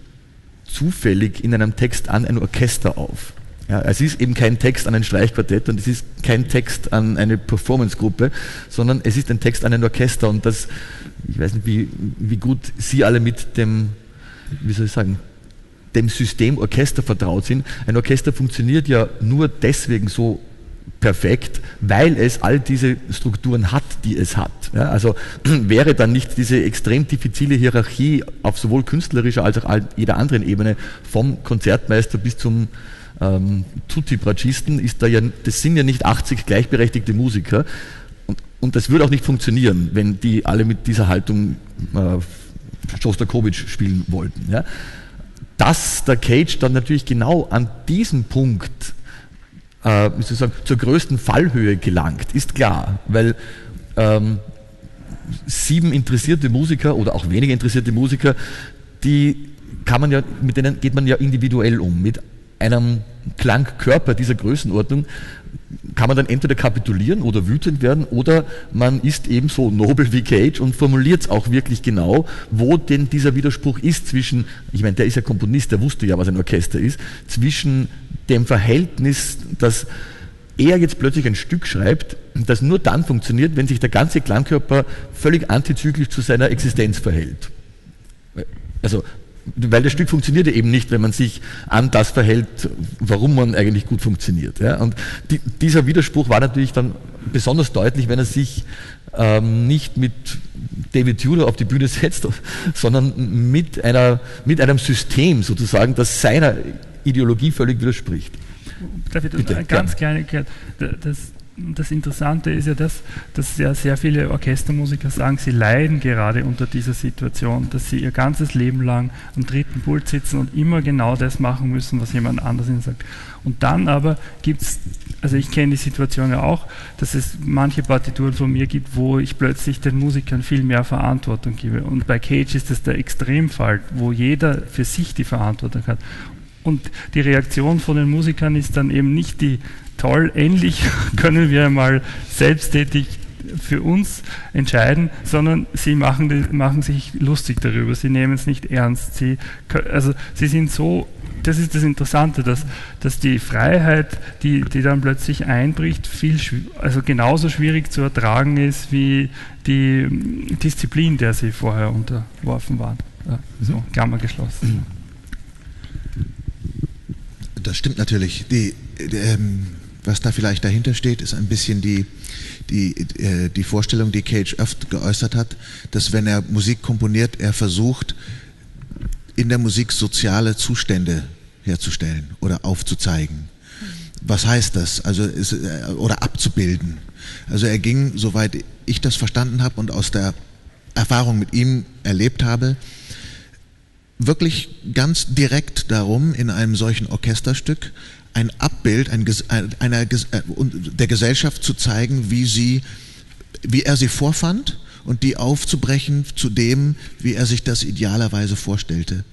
zufällig in einem Text an ein Orchester auf. Ja, es ist eben kein Text an ein Streichquartett und es ist kein Text an eine Performancegruppe, sondern es ist ein Text an ein Orchester und das, ich weiß nicht, wie, wie gut Sie alle mit dem, wie soll ich sagen, dem System Orchester vertraut sind. Ein Orchester funktioniert ja nur deswegen so perfekt, weil es all diese Strukturen hat, die es hat. Ja, also wäre dann nicht diese extrem diffizile Hierarchie auf sowohl künstlerischer als auch jeder anderen Ebene vom Konzertmeister bis zum ähm, Tutti-Bratschisten, ist da ja, das sind ja nicht 80 gleichberechtigte Musiker und, und das würde auch nicht funktionieren, wenn die alle mit dieser Haltung äh, Shostakovich spielen wollten. Ja. Dass der Cage dann natürlich genau an diesem Punkt äh, wie zur größten Fallhöhe gelangt, ist klar, weil ähm, sieben interessierte Musiker oder auch weniger interessierte Musiker, die kann man ja, mit denen geht man ja individuell um. Mit einem Klangkörper dieser Größenordnung kann man dann entweder kapitulieren oder wütend werden oder man ist ebenso nobel wie Cage und formuliert es auch wirklich genau, wo denn dieser Widerspruch ist zwischen, ich meine, der ist ja Komponist, der wusste ja, was ein Orchester ist, zwischen dem Verhältnis, dass er jetzt plötzlich ein Stück schreibt, das nur dann funktioniert, wenn sich der ganze Klangkörper völlig antizyklisch zu seiner Existenz verhält. Also weil das Stück funktioniert eben nicht, wenn man sich an das verhält, warum man eigentlich gut funktioniert. Ja? Und die, dieser Widerspruch war natürlich dann besonders deutlich, wenn er sich ähm, nicht mit David Tudor auf die Bühne setzt, sondern mit, einer, mit einem System sozusagen, das seiner Ideologie völlig widerspricht. Darf ich das Bitte, ganz gerne, das das Interessante ist ja das, dass ja sehr viele Orchestermusiker sagen, sie leiden gerade unter dieser Situation, dass sie ihr ganzes Leben lang am dritten Pult sitzen und immer genau das machen müssen, was jemand anders ihnen sagt. Und dann aber gibt es, also ich kenne die Situation ja auch, dass es manche Partituren von mir gibt, wo ich plötzlich den Musikern viel mehr Verantwortung gebe. Und bei Cage ist das der Extremfall, wo jeder für sich die Verantwortung hat. Und die Reaktion von den Musikern ist dann eben nicht die, toll, endlich können wir mal selbsttätig für uns entscheiden, sondern sie machen, machen sich lustig darüber, sie nehmen es nicht ernst. Sie, also sie sind so, das ist das Interessante, dass, dass die Freiheit, die, die dann plötzlich einbricht, viel, also genauso schwierig zu ertragen ist wie die Disziplin, der sie vorher unterworfen waren. So, Klammer geschlossen. Das stimmt natürlich. Die, ähm was da vielleicht dahinter steht, ist ein bisschen die, die, äh, die Vorstellung, die Cage oft geäußert hat, dass wenn er Musik komponiert, er versucht, in der Musik soziale Zustände herzustellen oder aufzuzeigen. Was heißt das? Also ist, äh, oder abzubilden. Also er ging, soweit ich das verstanden habe und aus der Erfahrung mit ihm erlebt habe, wirklich ganz direkt darum, in einem solchen Orchesterstück ein Abbild ein, einer, äh, der Gesellschaft zu zeigen, wie, sie, wie er sie vorfand und die aufzubrechen zu dem, wie er sich das idealerweise vorstellte.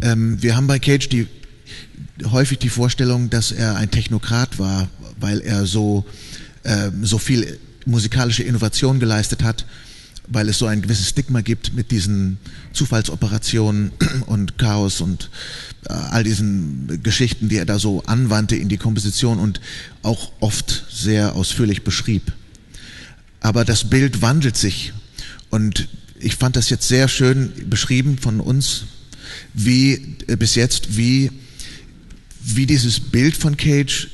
Ähm, wir haben bei Cage die, häufig die Vorstellung, dass er ein Technokrat war, weil er so, äh, so viel musikalische Innovation geleistet hat weil es so ein gewisses Stigma gibt mit diesen Zufallsoperationen und Chaos und äh, all diesen Geschichten, die er da so anwandte in die Komposition und auch oft sehr ausführlich beschrieb. Aber das Bild wandelt sich und ich fand das jetzt sehr schön beschrieben von uns, wie äh, bis jetzt, wie, wie dieses Bild von Cage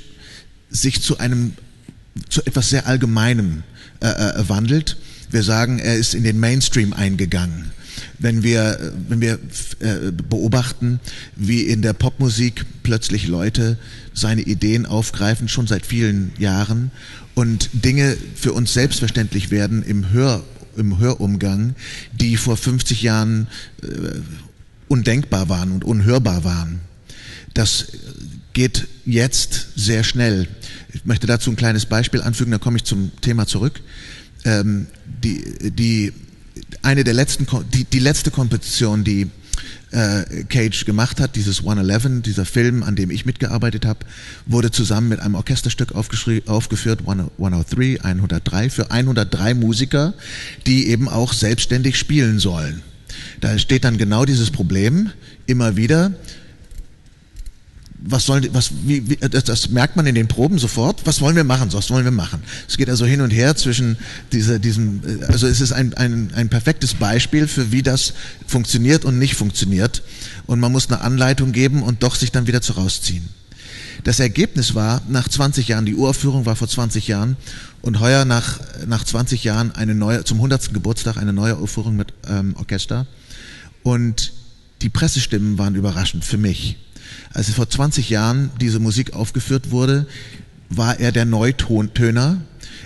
sich zu einem, zu etwas sehr Allgemeinem äh, äh, wandelt wir sagen, er ist in den Mainstream eingegangen. Wenn wir, wenn wir äh, beobachten, wie in der Popmusik plötzlich Leute seine Ideen aufgreifen, schon seit vielen Jahren, und Dinge für uns selbstverständlich werden im, Hör, im Hörumgang, die vor 50 Jahren äh, undenkbar waren und unhörbar waren. Das geht jetzt sehr schnell. Ich möchte dazu ein kleines Beispiel anfügen, dann komme ich zum Thema zurück ähm, die, die, eine der letzten, die, die letzte Kompetition, die äh, Cage gemacht hat, dieses 111, dieser Film, an dem ich mitgearbeitet habe, wurde zusammen mit einem Orchesterstück aufgeführt, 103, 103, für 103 Musiker, die eben auch selbstständig spielen sollen. Da steht dann genau dieses Problem immer wieder, was soll, was, wie, wie, das, das, merkt man in den Proben sofort. Was wollen wir machen? Was wollen wir machen? Es geht also hin und her zwischen diese, diesem, also es ist ein, ein, ein perfektes Beispiel für wie das funktioniert und nicht funktioniert. Und man muss eine Anleitung geben und doch sich dann wieder zu rausziehen. Das Ergebnis war, nach 20 Jahren, die Uraufführung war vor 20 Jahren und heuer nach, nach 20 Jahren eine neue, zum 100. Geburtstag eine neue Aufführung mit ähm, Orchester. Und die Pressestimmen waren überraschend für mich als vor 20 Jahren diese Musik aufgeführt wurde, war er der Neutontöner.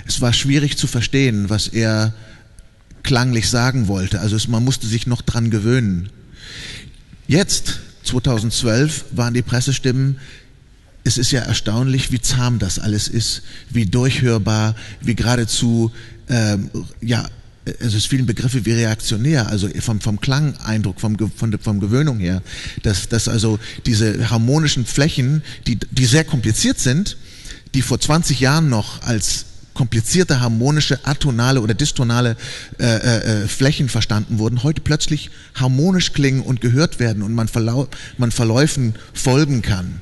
Es war schwierig zu verstehen, was er klanglich sagen wollte. Also es, man musste sich noch dran gewöhnen. Jetzt, 2012, waren die Pressestimmen es ist ja erstaunlich, wie zahm das alles ist, wie durchhörbar, wie geradezu ähm, ja also es vielen Begriffe wie reaktionär, also vom, vom Klangeindruck, vom, von, vom Gewöhnung her, dass, dass also diese harmonischen Flächen, die, die sehr kompliziert sind, die vor 20 Jahren noch als komplizierte harmonische atonale oder distonale äh, äh, äh, Flächen verstanden wurden, heute plötzlich harmonisch klingen und gehört werden und man, man Verläufen folgen kann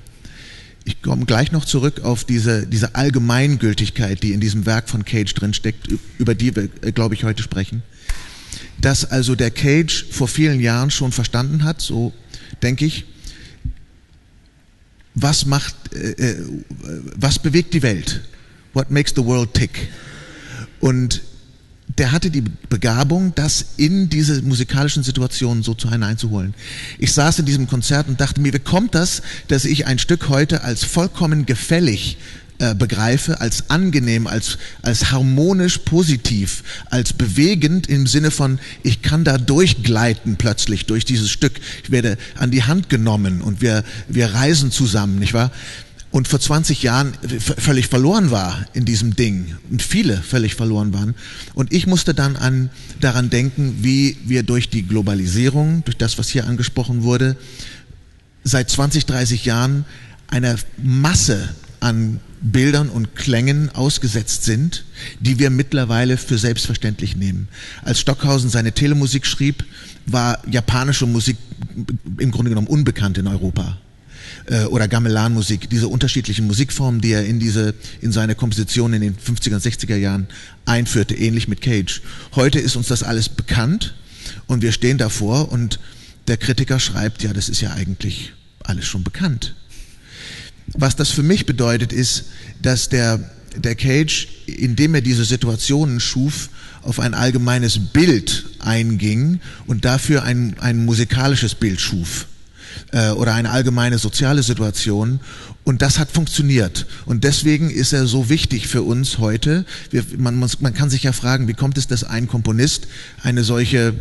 ich komme gleich noch zurück auf diese, diese Allgemeingültigkeit, die in diesem Werk von Cage drinsteckt, über die wir, äh, glaube ich, heute sprechen. Dass also der Cage vor vielen Jahren schon verstanden hat, so denke ich, was macht, äh, äh was bewegt die Welt? What makes the world tick? Und der hatte die Begabung, das in diese musikalischen Situationen so hineinzuholen. Ich saß in diesem Konzert und dachte mir, wie kommt das, dass ich ein Stück heute als vollkommen gefällig äh, begreife, als angenehm, als, als harmonisch positiv, als bewegend im Sinne von, ich kann da durchgleiten plötzlich durch dieses Stück. Ich werde an die Hand genommen und wir, wir reisen zusammen, nicht wahr? Und vor 20 Jahren völlig verloren war in diesem Ding und viele völlig verloren waren. Und ich musste dann an, daran denken, wie wir durch die Globalisierung, durch das, was hier angesprochen wurde, seit 20, 30 Jahren einer Masse an Bildern und Klängen ausgesetzt sind, die wir mittlerweile für selbstverständlich nehmen. Als Stockhausen seine Telemusik schrieb, war japanische Musik im Grunde genommen unbekannt in Europa äh, oder Gamelan-Musik, diese unterschiedlichen Musikformen, die er in diese in seine Komposition in den 50er und 60er Jahren einführte, ähnlich mit Cage. Heute ist uns das alles bekannt und wir stehen davor und der Kritiker schreibt, ja, das ist ja eigentlich alles schon bekannt. Was das für mich bedeutet, ist, dass der, der Cage, indem er diese Situationen schuf, auf ein allgemeines Bild einging und dafür ein, ein musikalisches Bild schuf äh, oder eine allgemeine soziale Situation. Und das hat funktioniert. Und deswegen ist er so wichtig für uns heute. Wir, man, muss, man kann sich ja fragen, wie kommt es, dass ein Komponist eine solche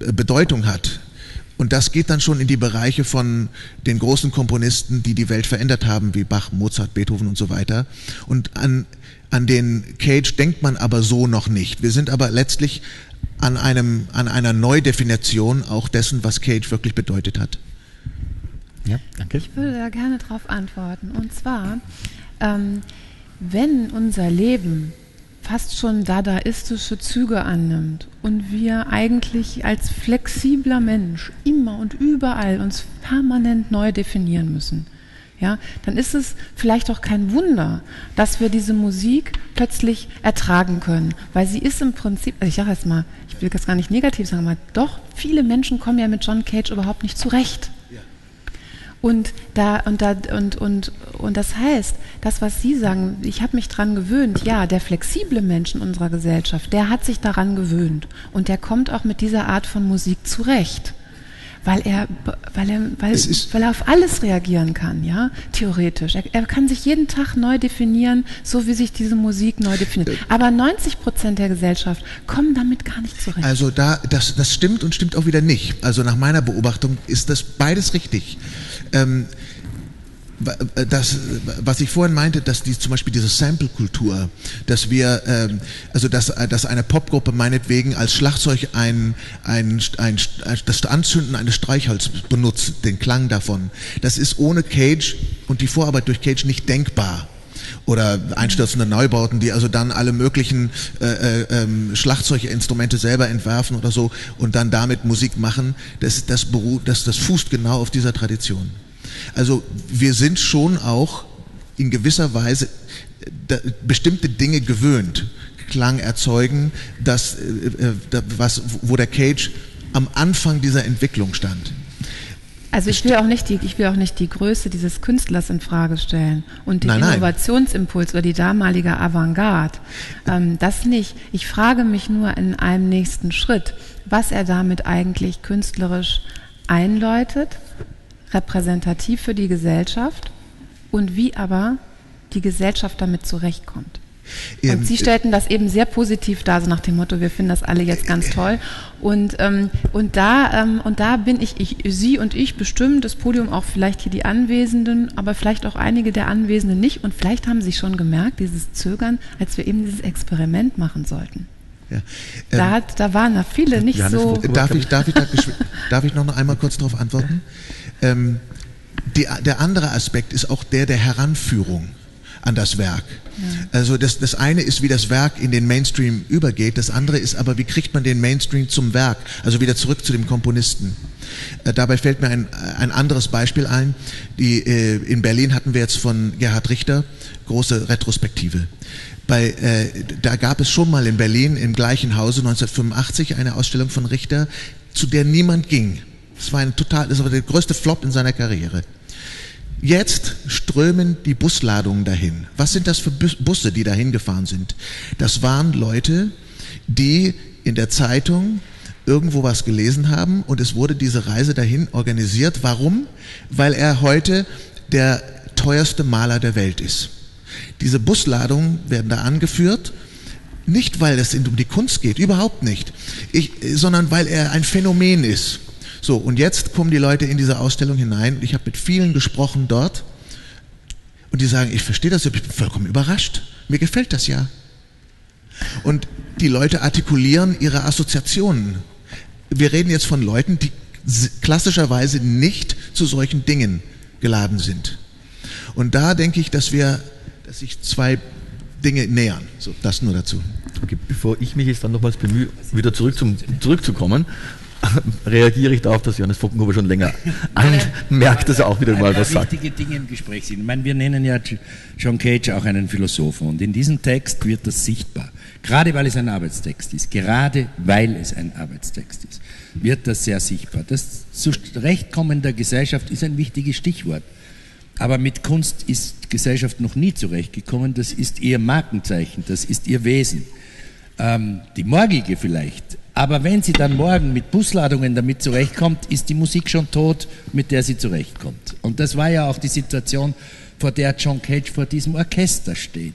äh, Bedeutung hat? Und das geht dann schon in die Bereiche von den großen Komponisten, die die Welt verändert haben, wie Bach, Mozart, Beethoven und so weiter. Und an, an den Cage denkt man aber so noch nicht. Wir sind aber letztlich an, einem, an einer Neudefinition auch dessen, was Cage wirklich bedeutet hat. Ja, danke. Ich würde da gerne darauf antworten. Und zwar, ähm, wenn unser Leben fast schon dadaistische Züge annimmt und wir eigentlich als flexibler Mensch immer und überall uns permanent neu definieren müssen, ja, dann ist es vielleicht auch kein Wunder, dass wir diese Musik plötzlich ertragen können, weil sie ist im Prinzip, also ich sage jetzt mal, ich will das gar nicht negativ sagen, aber doch, viele Menschen kommen ja mit John Cage überhaupt nicht zurecht. Und, da, und, da, und, und, und das heißt, das, was Sie sagen, ich habe mich daran gewöhnt, ja, der flexible Mensch in unserer Gesellschaft, der hat sich daran gewöhnt und der kommt auch mit dieser Art von Musik zurecht weil er, weil er, weil, weil er auf alles reagieren kann, ja, theoretisch. Er, er, kann sich jeden Tag neu definieren, so wie sich diese Musik neu definiert. Äh. Aber 90 Prozent der Gesellschaft kommen damit gar nicht zurecht. Also da, das, das stimmt und stimmt auch wieder nicht. Also nach meiner Beobachtung ist das beides richtig. Ähm, das, was ich vorhin meinte, dass die zum Beispiel diese Sample-Kultur, dass wir, ähm, also dass, dass eine Popgruppe meinetwegen als Schlagzeug ein, ein, ein, das Anzünden eines Streichholz benutzt, den Klang davon, das ist ohne Cage und die Vorarbeit durch Cage nicht denkbar oder einstürzende Neubauten, die also dann alle möglichen äh, äh, ähm, Schlagzeuginstrumente selber entwerfen oder so und dann damit Musik machen, das, das, beruht, das, das fußt genau auf dieser Tradition. Also wir sind schon auch in gewisser Weise äh, bestimmte Dinge gewöhnt, Klang erzeugen, das, äh, äh, was, wo der Cage am Anfang dieser Entwicklung stand. Also ich will auch nicht die, ich will auch nicht die Größe dieses Künstlers in Frage stellen und den nein, Innovationsimpuls oder die damalige Avantgarde. Ähm, das nicht. Ich frage mich nur in einem nächsten Schritt, was er damit eigentlich künstlerisch einläutet repräsentativ für die Gesellschaft und wie aber die Gesellschaft damit zurechtkommt. Und Sie stellten das eben sehr positiv dar, so nach dem Motto, wir finden das alle jetzt ganz toll. Und, ähm, und, da, ähm, und da bin ich, ich, Sie und ich bestimmt, das Podium auch vielleicht hier die Anwesenden, aber vielleicht auch einige der Anwesenden nicht. Und vielleicht haben Sie schon gemerkt, dieses Zögern, als wir eben dieses Experiment machen sollten. Ja. da, ähm, hat, da waren da viele nicht Johannes, so. Darf ich, darf, ich darf ich noch einmal kurz darauf antworten? Ähm, die, der andere Aspekt ist auch der der Heranführung an das Werk. Ja. Also das, das eine ist, wie das Werk in den Mainstream übergeht, das andere ist aber, wie kriegt man den Mainstream zum Werk, also wieder zurück zu dem Komponisten. Äh, dabei fällt mir ein, ein anderes Beispiel ein. Die, äh, in Berlin hatten wir jetzt von Gerhard Richter große Retrospektive. Bei, äh, da gab es schon mal in Berlin im gleichen Hause 1985 eine Ausstellung von Richter, zu der niemand ging. Das war ein total, das war der größte Flop in seiner Karriere. Jetzt strömen die Busladungen dahin. Was sind das für Busse, die dahin gefahren sind? Das waren Leute, die in der Zeitung irgendwo was gelesen haben und es wurde diese Reise dahin organisiert. Warum? Weil er heute der teuerste Maler der Welt ist. Diese Busladungen werden da angeführt, nicht weil es um die Kunst geht, überhaupt nicht, ich, sondern weil er ein Phänomen ist. So, und jetzt kommen die Leute in diese Ausstellung hinein. Ich habe mit vielen gesprochen dort und die sagen, ich verstehe das, ich bin vollkommen überrascht. Mir gefällt das ja. Und die Leute artikulieren ihre Assoziationen. Wir reden jetzt von Leuten, die klassischerweise nicht zu solchen Dingen geladen sind. Und da denke ich, dass wir, dass sich zwei Dinge nähern. So, das nur dazu. Okay, bevor ich mich jetzt dann nochmals bemühe, wieder zurück zum, zurückzukommen, reagiere ich darauf, dass Johannes Fockenhuber schon länger anmerkt, dass er auch wieder mal was sagt. wichtige Dinge im Gespräch sind. Ich meine, wir nennen ja John Cage auch einen Philosophen und in diesem Text wird das sichtbar. Gerade weil es ein Arbeitstext ist, gerade weil es ein Arbeitstext ist, wird das sehr sichtbar. Das Zurechtkommen der Gesellschaft ist ein wichtiges Stichwort. Aber mit Kunst ist Gesellschaft noch nie zurechtgekommen. Das ist ihr Markenzeichen, das ist ihr Wesen. Ähm, die morgige vielleicht. Aber wenn sie dann morgen mit Busladungen damit zurechtkommt, ist die Musik schon tot, mit der sie zurechtkommt. Und das war ja auch die Situation, vor der John Cage vor diesem Orchester steht.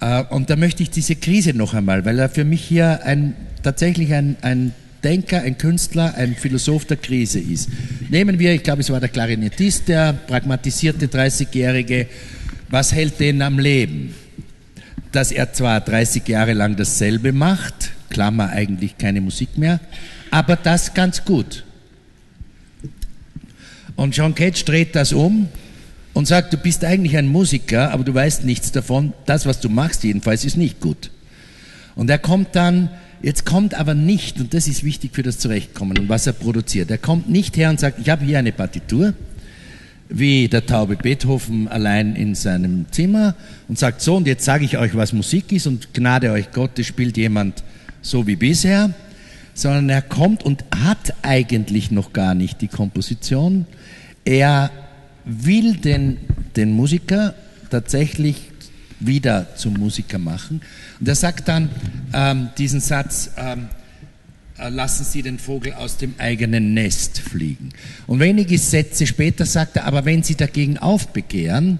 Äh, und da möchte ich diese Krise noch einmal, weil er für mich hier ein, tatsächlich ein, ein Denker, ein Künstler, ein Philosoph der Krise ist. Nehmen wir, ich glaube, es war der Klarinettist, der pragmatisierte 30-Jährige. Was hält den am Leben? Dass er zwar 30 Jahre lang dasselbe macht, Klammer eigentlich keine Musik mehr, aber das ganz gut. Und John Cage dreht das um und sagt, du bist eigentlich ein Musiker, aber du weißt nichts davon. Das, was du machst jedenfalls, ist nicht gut. Und er kommt dann Jetzt kommt aber nicht, und das ist wichtig für das Zurechtkommen und was er produziert, er kommt nicht her und sagt, ich habe hier eine Partitur, wie der taube Beethoven allein in seinem Zimmer und sagt so, und jetzt sage ich euch, was Musik ist und Gnade euch Gott, es spielt jemand so wie bisher, sondern er kommt und hat eigentlich noch gar nicht die Komposition. Er will den, den Musiker tatsächlich wieder zum Musiker machen. Und er sagt dann ähm, diesen Satz, ähm, äh, lassen Sie den Vogel aus dem eigenen Nest fliegen. Und wenige Sätze später sagt er, aber wenn Sie dagegen aufbegehren,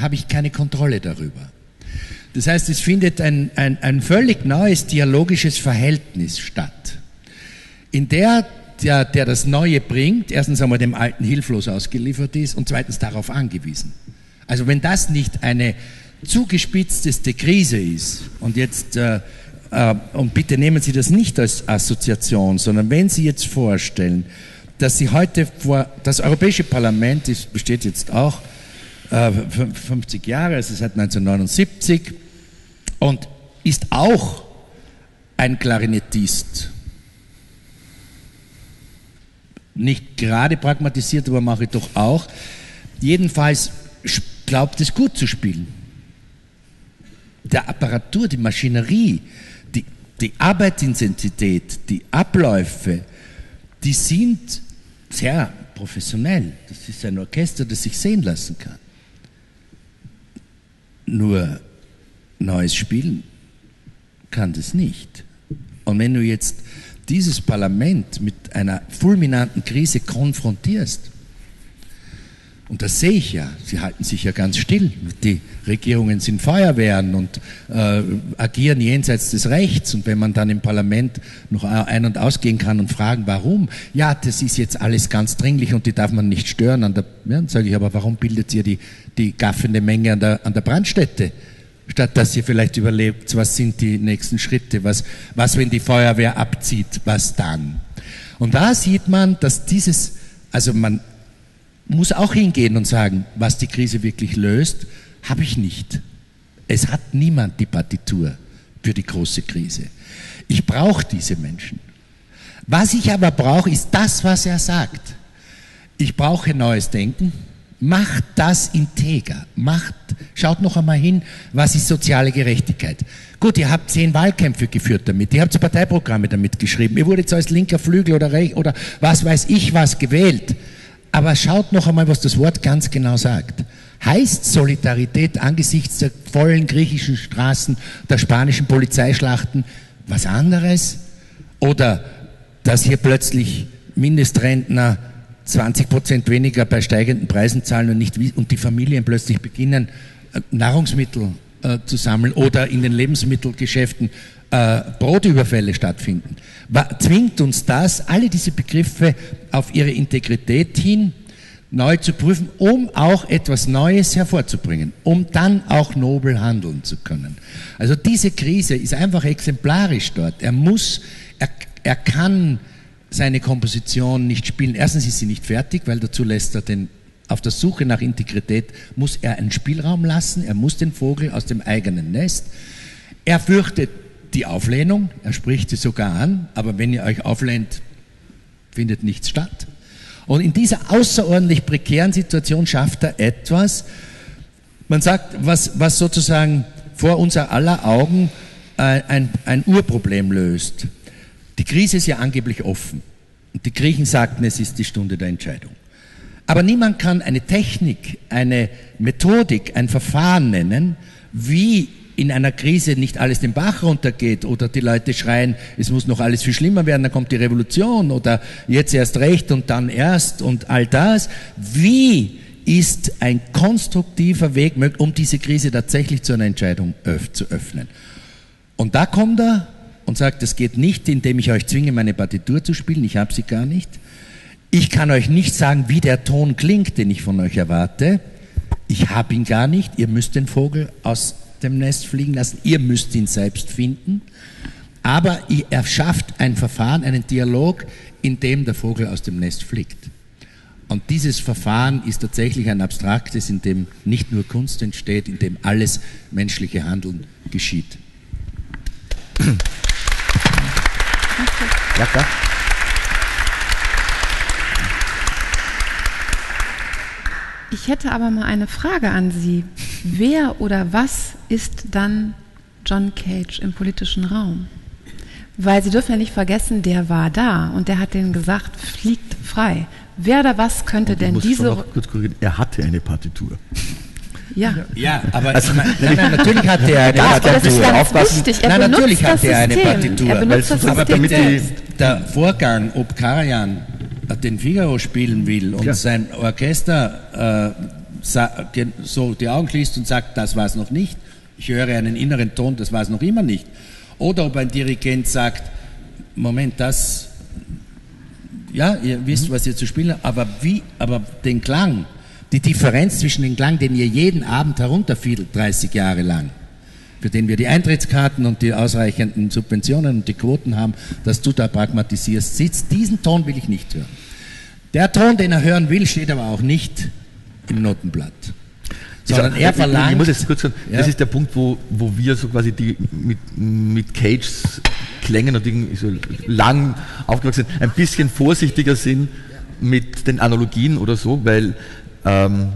habe ich keine Kontrolle darüber. Das heißt, es findet ein, ein, ein völlig neues dialogisches Verhältnis statt, in der der, der das Neue bringt, erstens einmal dem Alten hilflos ausgeliefert ist und zweitens darauf angewiesen. Also wenn das nicht eine zugespitzteste Krise ist, und jetzt, äh, äh, und bitte nehmen Sie das nicht als Assoziation, sondern wenn Sie jetzt vorstellen, dass Sie heute vor, das Europäische Parlament ist, besteht jetzt auch äh, 50 Jahre, also seit 1979, und ist auch ein Klarinettist. Nicht gerade pragmatisiert, aber mache ich doch auch. Jedenfalls glaubt es gut zu spielen der Apparatur, die Maschinerie, die, Arbeitsintensität, die Abläufe, die sind sehr professionell. Das ist ein Orchester, das sich sehen lassen kann. Nur neues Spielen kann das nicht. Und wenn du jetzt dieses Parlament mit einer fulminanten Krise konfrontierst, und das sehe ich ja. Sie halten sich ja ganz still. Die Regierungen sind Feuerwehren und äh, agieren jenseits des Rechts. Und wenn man dann im Parlament noch ein- und ausgehen kann und fragen, warum? Ja, das ist jetzt alles ganz dringlich und die darf man nicht stören. An der, ja, dann sage ich, aber warum bildet ihr die, die gaffende Menge an der, an der Brandstätte? Statt dass ihr vielleicht überlebt, was sind die nächsten Schritte? Was, was, wenn die Feuerwehr abzieht? Was dann? Und da sieht man, dass dieses, also man muss auch hingehen und sagen, was die Krise wirklich löst, habe ich nicht. Es hat niemand die Partitur für die große Krise. Ich brauche diese Menschen. Was ich aber brauche, ist das, was er sagt. Ich brauche neues Denken. Macht das integer. Macht, schaut noch einmal hin, was ist soziale Gerechtigkeit. Gut, ihr habt zehn Wahlkämpfe geführt damit, ihr habt Parteiprogramme damit geschrieben, ihr wurdet als linker Flügel oder oder was weiß ich was gewählt. Aber schaut noch einmal, was das Wort ganz genau sagt. Heißt Solidarität angesichts der vollen griechischen Straßen, der spanischen Polizeischlachten was anderes? Oder dass hier plötzlich Mindestrentner 20 Prozent weniger bei steigenden Preisen zahlen und, nicht, und die Familien plötzlich beginnen, äh, Nahrungsmittel äh, zu sammeln oder in den Lebensmittelgeschäften äh, Brotüberfälle stattfinden. zwingt uns das, alle diese Begriffe auf ihre Integrität hin neu zu prüfen, um auch etwas Neues hervorzubringen, um dann auch nobel handeln zu können. Also diese Krise ist einfach exemplarisch dort. Er muss, er, er kann seine Komposition nicht spielen. Erstens ist sie nicht fertig, weil dazu lässt er den auf der Suche nach Integrität muss er einen Spielraum lassen, er muss den Vogel aus dem eigenen Nest. Er fürchtet die Auflehnung, er spricht sie sogar an, aber wenn ihr euch auflehnt, findet nichts statt. Und in dieser außerordentlich prekären Situation schafft er etwas, man sagt, was, was sozusagen vor unser aller Augen äh, ein, ein Urproblem löst. Die Krise ist ja angeblich offen. Und die Griechen sagten, es ist die Stunde der Entscheidung. Aber niemand kann eine Technik, eine Methodik, ein Verfahren nennen, wie in einer Krise nicht alles den Bach runtergeht oder die Leute schreien, es muss noch alles viel schlimmer werden, dann kommt die Revolution oder jetzt erst recht und dann erst und all das. Wie ist ein konstruktiver Weg, um diese Krise tatsächlich zu einer Entscheidung zu öffnen? Und da kommt er und sagt, es geht nicht, indem ich euch zwinge, meine Partitur zu spielen, ich habe sie gar nicht. Ich kann euch nicht sagen, wie der Ton klingt, den ich von euch erwarte. Ich habe ihn gar nicht. Ihr müsst den Vogel aus dem Nest fliegen lassen. Ihr müsst ihn selbst finden. Aber er schafft ein Verfahren, einen Dialog, in dem der Vogel aus dem Nest fliegt. Und dieses Verfahren ist tatsächlich ein abstraktes, in dem nicht nur Kunst entsteht, in dem alles menschliche Handeln geschieht. Ja, klar. Ich hätte aber mal eine Frage an Sie. Wer oder was ist dann John Cage im politischen Raum? Weil Sie dürfen ja nicht vergessen, der war da und der hat denen gesagt, fliegt frei. Wer oder was könnte denn diese... kurz er hatte eine Partitur. Ja. ja, aber also, nein, nein, natürlich hat er eine ja, Partitur. Das ist ganz wichtig. Er nein, natürlich hat er eine Partitur. Er benutzt das aber damit die, der Vorgang, ob Karajan den Figaro spielen will und ja. sein Orchester äh, so die Augen schließt und sagt, das war es noch nicht, ich höre einen inneren Ton, das war es noch immer nicht. Oder ob ein Dirigent sagt, Moment, das, ja, ihr wisst, mhm. was ihr zu spielen habt, aber wie, aber den Klang, die Differenz zwischen dem Klang, den ihr jeden Abend herunterfiedelt, 30 Jahre lang, für den wir die Eintrittskarten und die ausreichenden Subventionen und die Quoten haben, dass du da pragmatisierst, sitzt. Diesen Ton will ich nicht hören. Der Ton, den er hören will, steht aber auch nicht im Notenblatt. Sondern er verlangt. Ich muss jetzt kurz sagen, ja. das ist der Punkt, wo, wo wir so quasi die mit, mit Cages Klängen und Dingen so lang aufgewachsen sind, ein bisschen vorsichtiger sind mit den Analogien oder so, weil, ähm,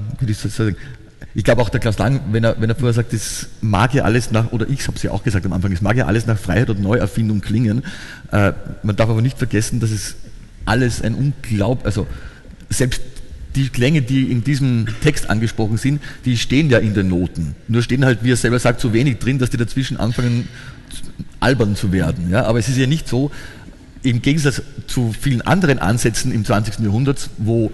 ich glaube auch der Klaus Lang, wenn er, wenn er vorher sagt, es mag ja alles nach, oder ich habe es ja auch gesagt am Anfang, es mag ja alles nach Freiheit und Neuerfindung klingen. Äh, man darf aber nicht vergessen, dass es alles ein Unglaub, also selbst die Klänge, die in diesem Text angesprochen sind, die stehen ja in den Noten. Nur stehen halt, wie er selber sagt, so wenig drin, dass die dazwischen anfangen albern zu werden. Ja? Aber es ist ja nicht so, im Gegensatz zu vielen anderen Ansätzen im 20. Jahrhundert, wo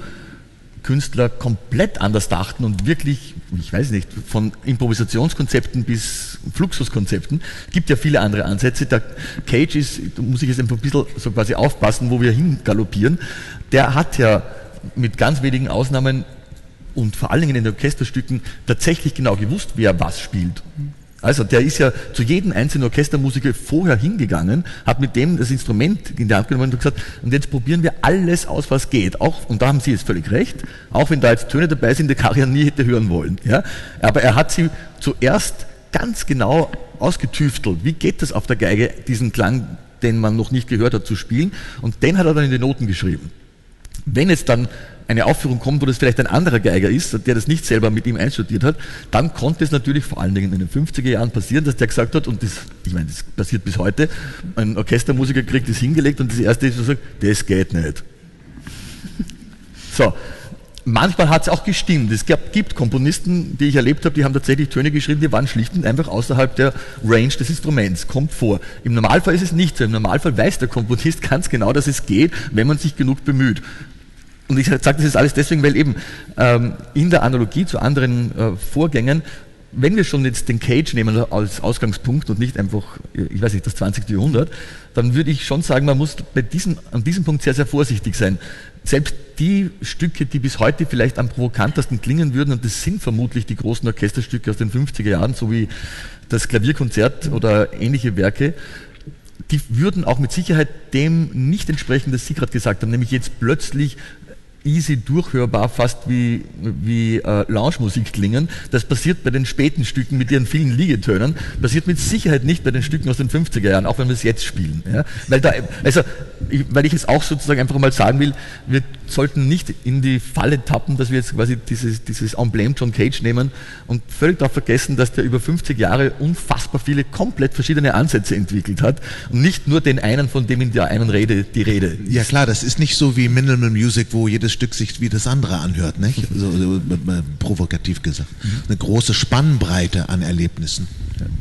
Künstler komplett anders dachten und wirklich, ich weiß nicht, von Improvisationskonzepten bis Fluxuskonzepten, gibt ja viele andere Ansätze. Der Cage ist, da muss ich jetzt ein bisschen so quasi aufpassen, wo wir hingaloppieren, der hat ja mit ganz wenigen Ausnahmen und vor allen Dingen in den Orchesterstücken tatsächlich genau gewusst, wer was spielt. Also der ist ja zu jedem einzelnen Orchestermusiker vorher hingegangen, hat mit dem das Instrument in der Hand genommen und gesagt, und jetzt probieren wir alles aus, was geht. Auch, und da haben Sie jetzt völlig recht, auch wenn da jetzt Töne dabei sind, die Karian nie hätte hören wollen. Ja? Aber er hat sie zuerst ganz genau ausgetüftelt. Wie geht das auf der Geige, diesen Klang, den man noch nicht gehört hat, zu spielen? Und den hat er dann in die Noten geschrieben. Wenn es dann eine Aufführung kommt, wo das vielleicht ein anderer Geiger ist, der das nicht selber mit ihm einstudiert hat, dann konnte es natürlich vor allen Dingen in den 50er Jahren passieren, dass der gesagt hat, und das, ich meine, das passiert bis heute, ein Orchestermusiker kriegt das hingelegt und das erste ist, sagt, das geht nicht. So, manchmal hat es auch gestimmt. Es gab, gibt Komponisten, die ich erlebt habe, die haben tatsächlich Töne geschrieben, die waren schlicht und einfach außerhalb der Range des Instruments. Kommt vor. Im Normalfall ist es nicht so. Im Normalfall weiß der Komponist ganz genau, dass es geht, wenn man sich genug bemüht. Und ich sage das jetzt alles deswegen, weil eben ähm, in der Analogie zu anderen äh, Vorgängen wenn wir schon jetzt den Cage nehmen als Ausgangspunkt und nicht einfach, ich weiß nicht, das 20. Jahrhundert, dann würde ich schon sagen, man muss bei diesem, an diesem Punkt sehr, sehr vorsichtig sein. Selbst die Stücke, die bis heute vielleicht am provokantesten klingen würden, und das sind vermutlich die großen Orchesterstücke aus den 50er Jahren, so wie das Klavierkonzert oder ähnliche Werke, die würden auch mit Sicherheit dem nicht entsprechen, das Sie gerade gesagt haben, nämlich jetzt plötzlich easy durchhörbar, fast wie, wie äh, Lounge-Musik klingen. Das passiert bei den späten Stücken mit ihren vielen Liegetönen, passiert mit Sicherheit nicht bei den Stücken aus den 50er Jahren, auch wenn wir es jetzt spielen. Ja? Weil, da, also, ich, weil ich es auch sozusagen einfach mal sagen will, wir sollten nicht in die Falle tappen, dass wir jetzt quasi dieses, dieses Emblem John Cage nehmen und völlig darauf vergessen, dass der über 50 Jahre unfassbar viele komplett verschiedene Ansätze entwickelt hat und nicht nur den einen, von dem in der einen Rede die Rede ist. Ja klar, das ist nicht so wie Minimal Music, wo jedes Stück sich wie das andere anhört, nicht? So, so, äh, provokativ gesagt. Eine große Spannbreite an Erlebnissen.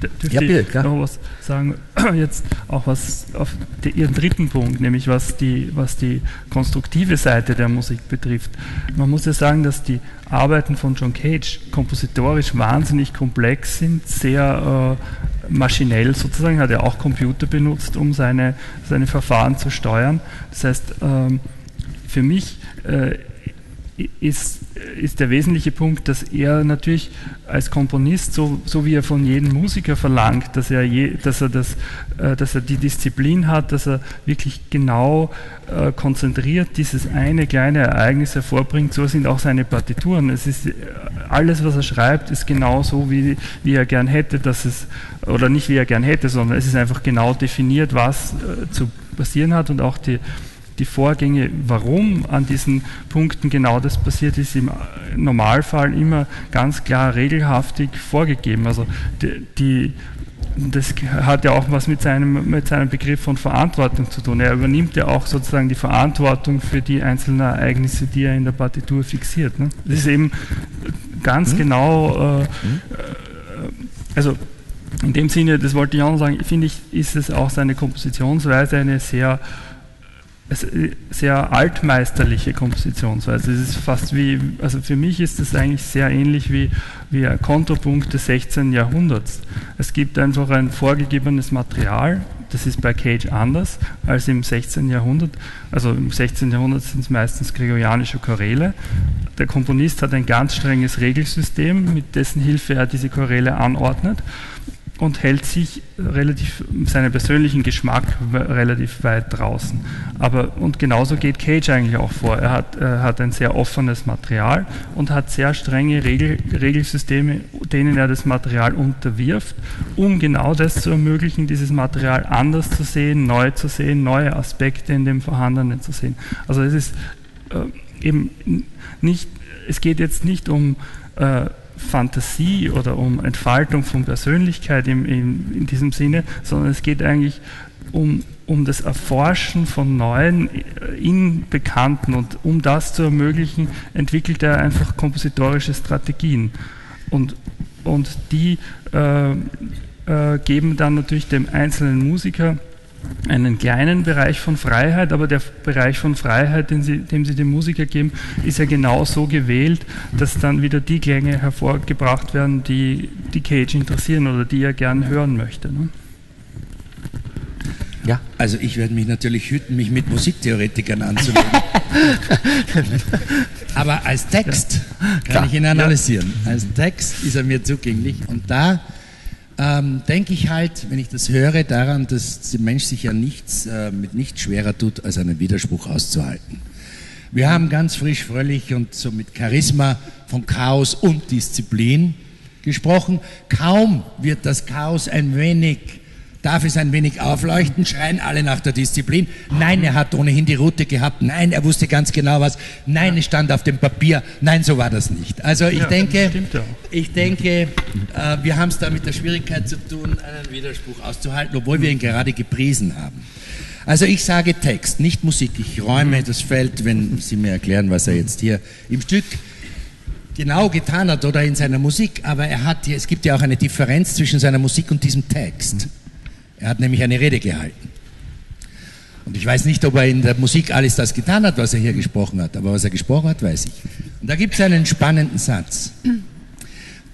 Dürfte ja, bitte, klar. noch was sagen, jetzt auch was auf die, Ihren dritten Punkt, nämlich was die, was die konstruktive Seite der Musik betrifft. Man muss ja sagen, dass die Arbeiten von John Cage kompositorisch wahnsinnig komplex sind, sehr äh, maschinell sozusagen, hat er auch Computer benutzt, um seine, seine Verfahren zu steuern. Das heißt, ähm, für mich äh, ist, ist der wesentliche Punkt, dass er natürlich als Komponist, so, so wie er von jedem Musiker verlangt, dass er, je, dass, er das, äh, dass er die Disziplin hat, dass er wirklich genau äh, konzentriert dieses eine kleine Ereignis hervorbringt, so sind auch seine Partituren. Es ist, äh, alles, was er schreibt, ist genau so, wie, wie er gern hätte, dass es, oder nicht wie er gern hätte, sondern es ist einfach genau definiert, was äh, zu passieren hat und auch die die Vorgänge, warum an diesen Punkten genau das passiert ist, im Normalfall immer ganz klar regelhaftig vorgegeben. Also die, die das hat ja auch was mit seinem, mit seinem Begriff von Verantwortung zu tun. Er übernimmt ja auch sozusagen die Verantwortung für die einzelnen Ereignisse, die er in der Partitur fixiert. Ne? Das ist eben ganz mhm. genau, äh, mhm. also in dem Sinne, das wollte ich auch noch sagen, finde ich, ist es auch seine Kompositionsweise eine sehr sehr altmeisterliche Kompositionsweise. Es ist fast wie, also für mich ist es eigentlich sehr ähnlich wie, wie ein Kontrapunkt des 16. Jahrhunderts. Es gibt einfach ein vorgegebenes Material, das ist bei Cage anders als im 16. Jahrhundert. Also im 16. Jahrhundert sind es meistens gregorianische Choräle. Der Komponist hat ein ganz strenges Regelsystem, mit dessen Hilfe er diese Choräle anordnet und hält sich relativ seinen persönlichen Geschmack relativ weit draußen. Aber und genauso geht Cage eigentlich auch vor. Er hat, er hat ein sehr offenes Material und hat sehr strenge Regel, Regelsysteme, denen er das Material unterwirft, um genau das zu ermöglichen, dieses Material anders zu sehen, neu zu sehen, neue Aspekte in dem Vorhandenen zu sehen. Also es ist äh, eben nicht, es geht jetzt nicht um äh, Fantasie oder um Entfaltung von Persönlichkeit im, im, in diesem Sinne, sondern es geht eigentlich um, um das Erforschen von neuen, in Bekannten und um das zu ermöglichen, entwickelt er einfach kompositorische Strategien. Und, und die äh, äh, geben dann natürlich dem einzelnen Musiker einen kleinen Bereich von Freiheit, aber der Bereich von Freiheit, den sie, dem sie dem Musiker geben, ist ja genau so gewählt, dass dann wieder die Klänge hervorgebracht werden, die die Cage interessieren oder die er gern hören möchte. Ne? Ja. Also ich werde mich natürlich hüten, mich mit Musiktheoretikern anzulegen. aber als Text kann Klar. ich ihn analysieren. Als Text ist er mir zugänglich und da ähm, denke ich halt, wenn ich das höre, daran, dass der Mensch sich ja nichts, äh, mit nichts schwerer tut, als einen Widerspruch auszuhalten. Wir haben ganz frisch, fröhlich und so mit Charisma von Chaos und Disziplin gesprochen. Kaum wird das Chaos ein wenig Darf es ein wenig aufleuchten? Schreien alle nach der Disziplin. Nein, er hat ohnehin die Route gehabt. Nein, er wusste ganz genau was. Nein, es stand auf dem Papier. Nein, so war das nicht. Also ich ja, denke, ich denke, äh, wir haben es da mit der Schwierigkeit zu tun, einen Widerspruch auszuhalten, obwohl wir ihn gerade gepriesen haben. Also ich sage Text, nicht Musik. Ich räume das Feld, wenn Sie mir erklären, was er jetzt hier im Stück genau getan hat oder in seiner Musik, aber er hat, es gibt ja auch eine Differenz zwischen seiner Musik und diesem Text. Er hat nämlich eine Rede gehalten. Und ich weiß nicht, ob er in der Musik alles das getan hat, was er hier gesprochen hat, aber was er gesprochen hat, weiß ich. Und da gibt es einen spannenden Satz.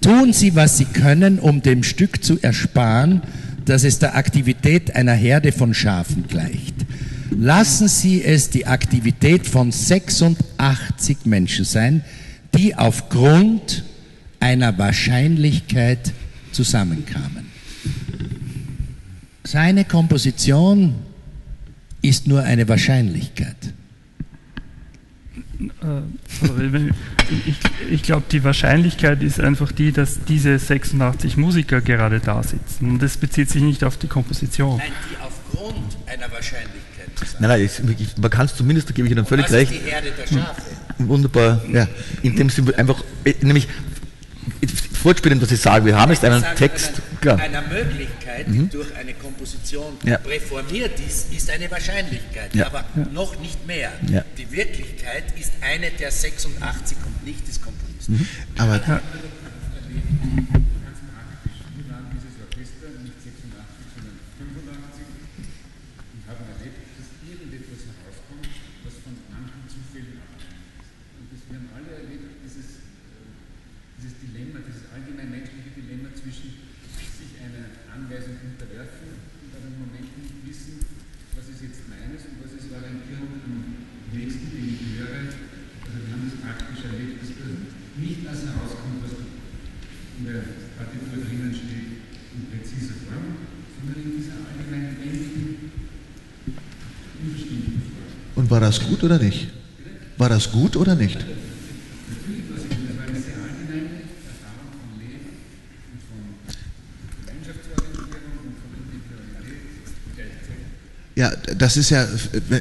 Tun Sie, was Sie können, um dem Stück zu ersparen, dass es der Aktivität einer Herde von Schafen gleicht. Lassen Sie es die Aktivität von 86 Menschen sein, die aufgrund einer Wahrscheinlichkeit zusammenkamen. Seine Komposition ist nur eine Wahrscheinlichkeit. Äh, ich, ich glaube, die Wahrscheinlichkeit ist einfach die, dass diese 86 Musiker gerade da sitzen. Und das bezieht sich nicht auf die Komposition. Nein, die aufgrund einer Wahrscheinlichkeit. Nein, nein, es, man kann es zumindest, da gebe ich Ihnen völlig recht. ist die Herde der Schafe? Wunderbar, ja. In dem Sinne einfach, äh, nämlich, fortspielen, was ich sage, wir haben jetzt einen Sagen, Text, einer, klar. einer Möglichkeit, die durch eine Komposition Ja. präformiert ist, ist eine Wahrscheinlichkeit, Ja. aber noch nicht mehr. Ja. Die Wirklichkeit ist eine der 86 und nicht des Komponisten. Aber Und war das gut oder nicht? War das gut oder nicht? Ja, das ist ja,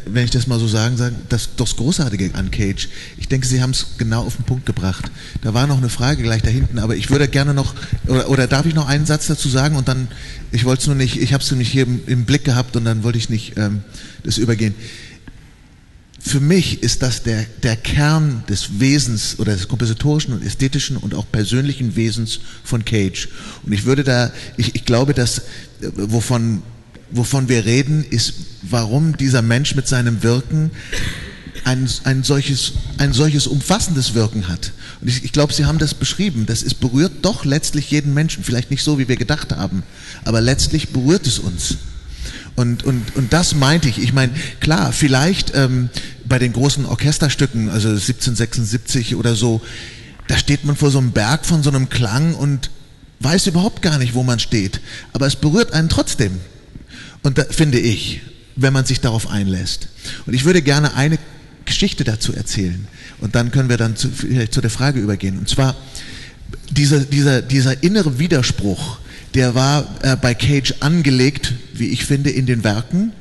wenn ich das mal so sagen sage, das, das Großartige an Cage. Ich denke, Sie haben es genau auf den Punkt gebracht. Da war noch eine Frage gleich da hinten, aber ich würde gerne noch, oder, oder darf ich noch einen Satz dazu sagen und dann, ich wollte es nur nicht, ich habe es nämlich hier im, im Blick gehabt und dann wollte ich nicht ähm, das übergehen. Für mich ist das der, der Kern des Wesens oder des kompositorischen und ästhetischen und auch persönlichen Wesens von Cage. Und ich würde da, ich, ich glaube, dass, äh, wovon wovon wir reden, ist, warum dieser Mensch mit seinem Wirken ein, ein, solches, ein solches umfassendes Wirken hat. Und ich, ich glaube, Sie haben das beschrieben. Das ist, berührt doch letztlich jeden Menschen. Vielleicht nicht so, wie wir gedacht haben, aber letztlich berührt es uns. Und, und, und das meinte ich. Ich meine, klar, vielleicht ähm, bei den großen Orchesterstücken, also 1776 oder so, da steht man vor so einem Berg von so einem Klang und weiß überhaupt gar nicht, wo man steht. Aber es berührt einen trotzdem. Und da finde ich, wenn man sich darauf einlässt. Und ich würde gerne eine Geschichte dazu erzählen. Und dann können wir dann zu, vielleicht zu der Frage übergehen. Und zwar dieser, dieser, dieser innere Widerspruch, der war äh, bei Cage angelegt, wie ich finde, in den Werken,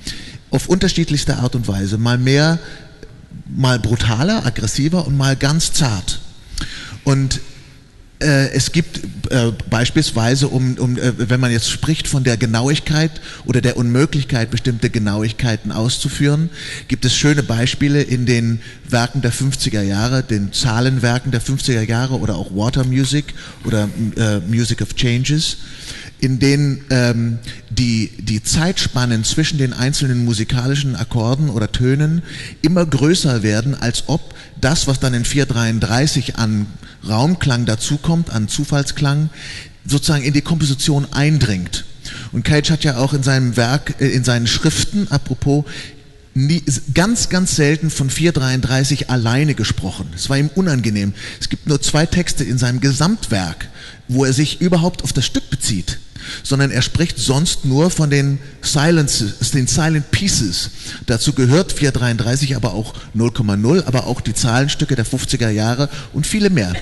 auf unterschiedlichste Art und Weise. Mal mehr, mal brutaler, aggressiver und mal ganz zart. Und äh, es gibt äh, beispielsweise, um, um, äh, wenn man jetzt spricht von der Genauigkeit oder der Unmöglichkeit, bestimmte Genauigkeiten auszuführen, gibt es schöne Beispiele in den Werken der 50er Jahre, den Zahlenwerken der 50er Jahre oder auch Water Music oder äh, Music of Changes, in denen ähm, die, die Zeitspannen zwischen den einzelnen musikalischen Akkorden oder Tönen immer größer werden, als ob das, was dann in 433 an Raumklang dazukommt, an Zufallsklang, sozusagen in die Komposition eindringt. Und Cage hat ja auch in seinem Werk, äh, in seinen Schriften, apropos, nie, ganz, ganz selten von 433 alleine gesprochen. Es war ihm unangenehm. Es gibt nur zwei Texte in seinem Gesamtwerk, wo er sich überhaupt auf das Stück bezieht sondern er spricht sonst nur von den Silences, den Silent Pieces. Dazu gehört 433, aber auch 0,0, aber auch die Zahlenstücke der 50er Jahre und viele mehr.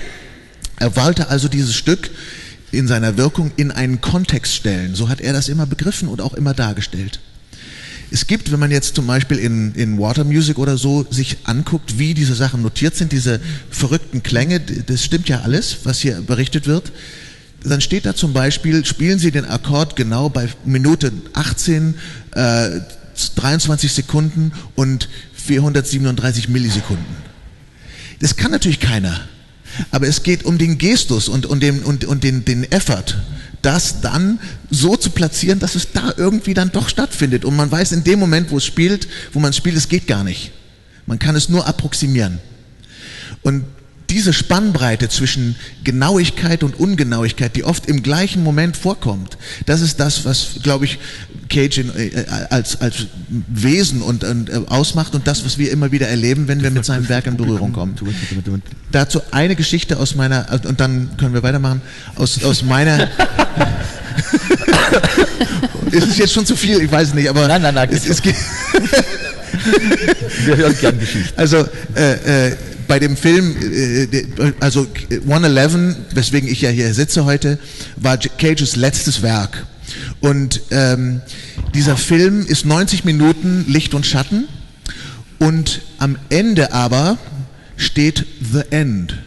Er wollte also dieses Stück in seiner Wirkung in einen Kontext stellen. So hat er das immer begriffen und auch immer dargestellt. Es gibt, wenn man jetzt zum Beispiel in, in Water Music oder so sich anguckt, wie diese Sachen notiert sind, diese verrückten Klänge, das stimmt ja alles, was hier berichtet wird dann steht da zum Beispiel, spielen Sie den Akkord genau bei Minute 18, äh, 23 Sekunden und 437 Millisekunden. Das kann natürlich keiner. Aber es geht um den Gestus und, und, den, und, und den, den Effort, das dann so zu platzieren, dass es da irgendwie dann doch stattfindet. Und man weiß in dem Moment, wo es spielt, wo man spielt, es geht gar nicht. Man kann es nur approximieren. Und diese Spannbreite zwischen Genauigkeit und Ungenauigkeit, die oft im gleichen Moment vorkommt, das ist das, was, glaube ich, Cage in, äh, als, als Wesen und, und äh, ausmacht und das, was wir immer wieder erleben, wenn wir mit seinem Werk in Berührung kommen. Dazu eine Geschichte aus meiner, und dann können wir weitermachen, aus, aus meiner... ist es jetzt schon zu viel? Ich weiß nicht, aber... Nein, nein, nein. Es, es geht wir hören gern Geschichten. Also äh, äh, bei dem Film, äh, also 111, weswegen ich ja hier sitze heute, war Cages letztes Werk. Und ähm, dieser Film ist 90 Minuten Licht und Schatten und am Ende aber steht The End.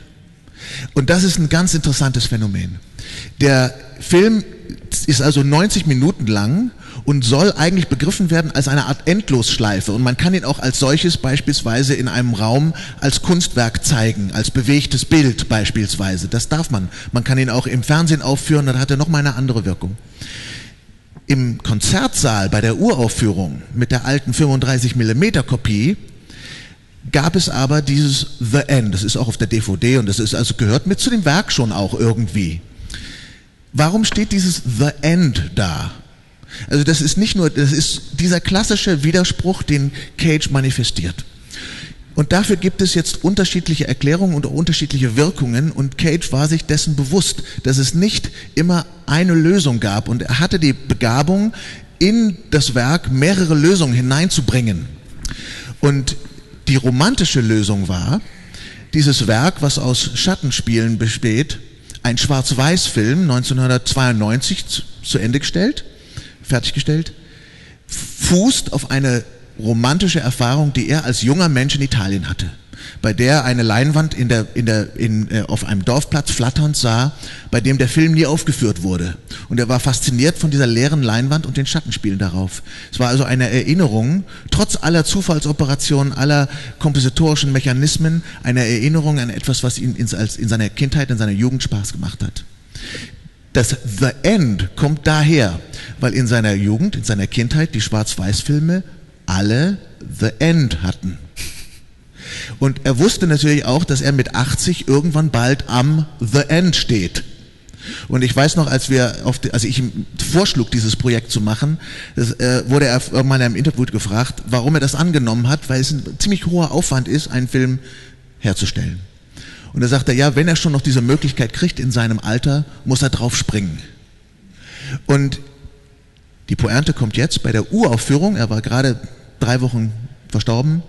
Und das ist ein ganz interessantes Phänomen. Der Film ist also 90 Minuten lang und soll eigentlich begriffen werden als eine Art Endlosschleife. Und man kann ihn auch als solches beispielsweise in einem Raum als Kunstwerk zeigen, als bewegtes Bild beispielsweise. Das darf man. Man kann ihn auch im Fernsehen aufführen, dann hat er nochmal eine andere Wirkung. Im Konzertsaal bei der Uraufführung mit der alten 35 mm Kopie gab es aber dieses The End. Das ist auch auf der DVD und das ist also gehört mit zu dem Werk schon auch irgendwie. Warum steht dieses The End da? Also das ist nicht nur, das ist dieser klassische Widerspruch, den Cage manifestiert. Und dafür gibt es jetzt unterschiedliche Erklärungen und unterschiedliche Wirkungen und Cage war sich dessen bewusst, dass es nicht immer eine Lösung gab und er hatte die Begabung, in das Werk mehrere Lösungen hineinzubringen. Und die romantische Lösung war, dieses Werk, was aus Schattenspielen besteht, ein Schwarz-Weiß-Film 1992 zu Ende gestellt fertiggestellt, fußt auf eine romantische Erfahrung, die er als junger Mensch in Italien hatte, bei der eine Leinwand in der, in der, in, äh, auf einem Dorfplatz flatternd sah, bei dem der Film nie aufgeführt wurde. Und er war fasziniert von dieser leeren Leinwand und den Schattenspielen darauf. Es war also eine Erinnerung, trotz aller Zufallsoperationen, aller kompositorischen Mechanismen, eine Erinnerung an etwas, was ihn in, in seiner Kindheit, in seiner Jugend Spaß gemacht hat. Das The End kommt daher, weil in seiner Jugend, in seiner Kindheit die Schwarz-Weiß-Filme alle The End hatten. Und er wusste natürlich auch, dass er mit 80 irgendwann bald am The End steht. Und ich weiß noch, als wir auf die, also ich ihm vorschlug, dieses Projekt zu machen, das, äh, wurde er irgendwann in einem Interview gefragt, warum er das angenommen hat, weil es ein ziemlich hoher Aufwand ist, einen Film herzustellen. Und da sagt er, ja, wenn er schon noch diese Möglichkeit kriegt in seinem Alter, muss er drauf springen. Und die Pointe kommt jetzt bei der Uraufführung, er war gerade drei Wochen verstorben.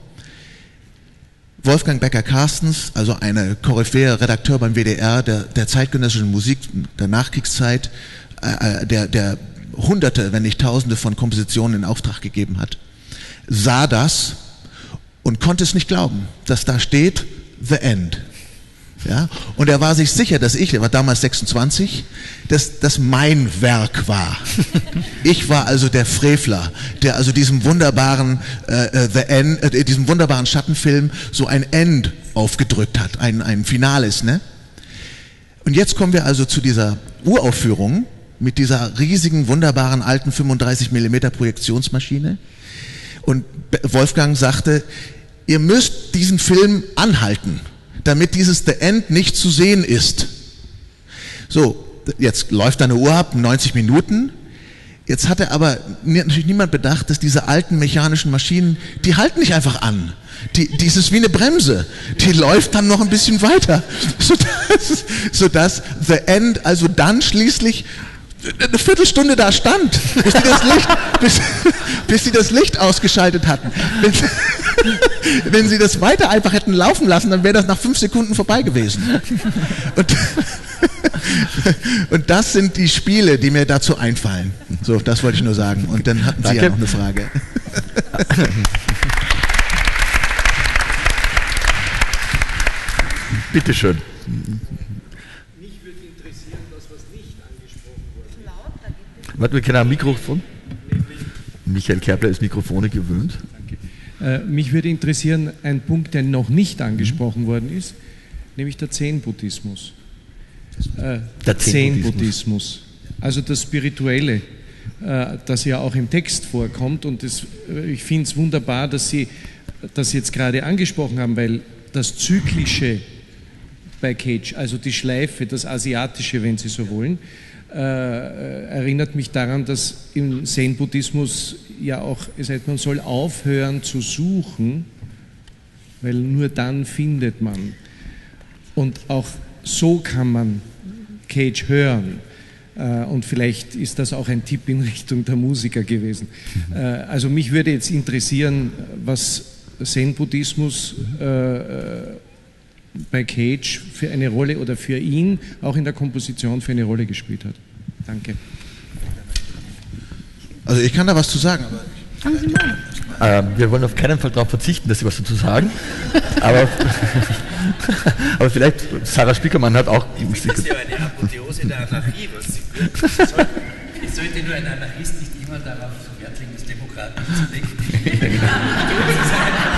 Wolfgang Becker-Carstens, also eine Koryphäe, Redakteur beim WDR der, der zeitgenössischen Musik der Nachkriegszeit, äh, äh, der, der Hunderte, wenn nicht Tausende von Kompositionen in Auftrag gegeben hat, sah das und konnte es nicht glauben, dass da steht The End. Ja? Und er war sich sicher, dass ich, er war damals 26, dass das mein Werk war. Ich war also der Frevler, der also diesem wunderbaren äh, äh, The End, äh, diesem wunderbaren Schattenfilm so ein End aufgedrückt hat, ein, ein Finales. Ne? Und jetzt kommen wir also zu dieser Uraufführung mit dieser riesigen, wunderbaren alten 35 mm Projektionsmaschine. Und Wolfgang sagte, ihr müsst diesen Film anhalten damit dieses The End nicht zu sehen ist. So, jetzt läuft eine Uhr ab, 90 Minuten. Jetzt hatte aber natürlich niemand bedacht, dass diese alten mechanischen Maschinen, die halten nicht einfach an. Die, die ist wie eine Bremse. Die läuft dann noch ein bisschen weiter, sodass, sodass The End also dann schließlich eine Viertelstunde da stand, bis die das Licht, bis, bis sie das Licht ausgeschaltet hatten. Wenn, wenn sie das weiter einfach hätten laufen lassen, dann wäre das nach fünf Sekunden vorbei gewesen. Und, und, das sind die Spiele, die mir dazu einfallen. So, das wollte ich nur sagen. Und dann hatten Sie Danke. ja noch eine Frage. Bitteschön. Warte, wir kennen ein Mikrofon. Michael Kerbler ist Mikrofone gewöhnt. Danke. Äh, mich würde interessieren, ein Punkt, der noch nicht angesprochen mhm. worden ist, nämlich der Zen-Buddhismus. Äh, der Zen-Buddhismus. Also das Spirituelle, äh, das ja auch im Text vorkommt. Und das, äh, ich finde es wunderbar, dass Sie das jetzt gerade angesprochen haben, weil das Zyklische bei Cage, also die Schleife, das Asiatische, wenn Sie so wollen, äh, erinnert mich daran, dass im Zen-Buddhismus ja auch, es heißt, man soll aufhören zu suchen, weil nur dann findet man. Und auch so kann man Cage hören. Äh, und vielleicht ist das auch ein Tipp in Richtung der Musiker gewesen. Mhm. Äh, also mich würde jetzt interessieren, was Zen-Buddhismus äh, bei Cage für eine Rolle oder für ihn auch in der Komposition für eine Rolle gespielt hat. Danke. Also ich kann da was zu sagen, aber Fangen Sie mal an. wir wollen auf keinen Fall darauf verzichten, dass Sie was dazu sagen. aber, aber vielleicht, Sarah Spiekermann hat auch. Das ist ja eine Apotheose der Anarchie. Was Sie, soll, es sollte nur ein Anarchist nicht immer darauf Wert legen, das Demokraten zu denken.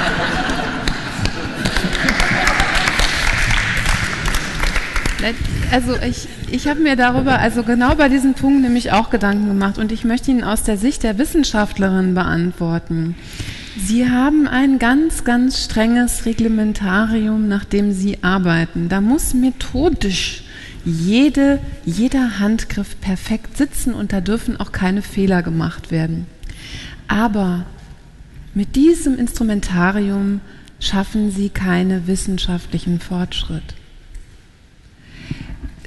Also ich, ich habe mir darüber, also genau bei diesem Punkt nämlich auch Gedanken gemacht und ich möchte ihn aus der Sicht der Wissenschaftlerin beantworten. Sie haben ein ganz, ganz strenges Reglementarium, nach dem Sie arbeiten. Da muss methodisch jede, jeder Handgriff perfekt sitzen und da dürfen auch keine Fehler gemacht werden. Aber mit diesem Instrumentarium schaffen Sie keinen wissenschaftlichen Fortschritt.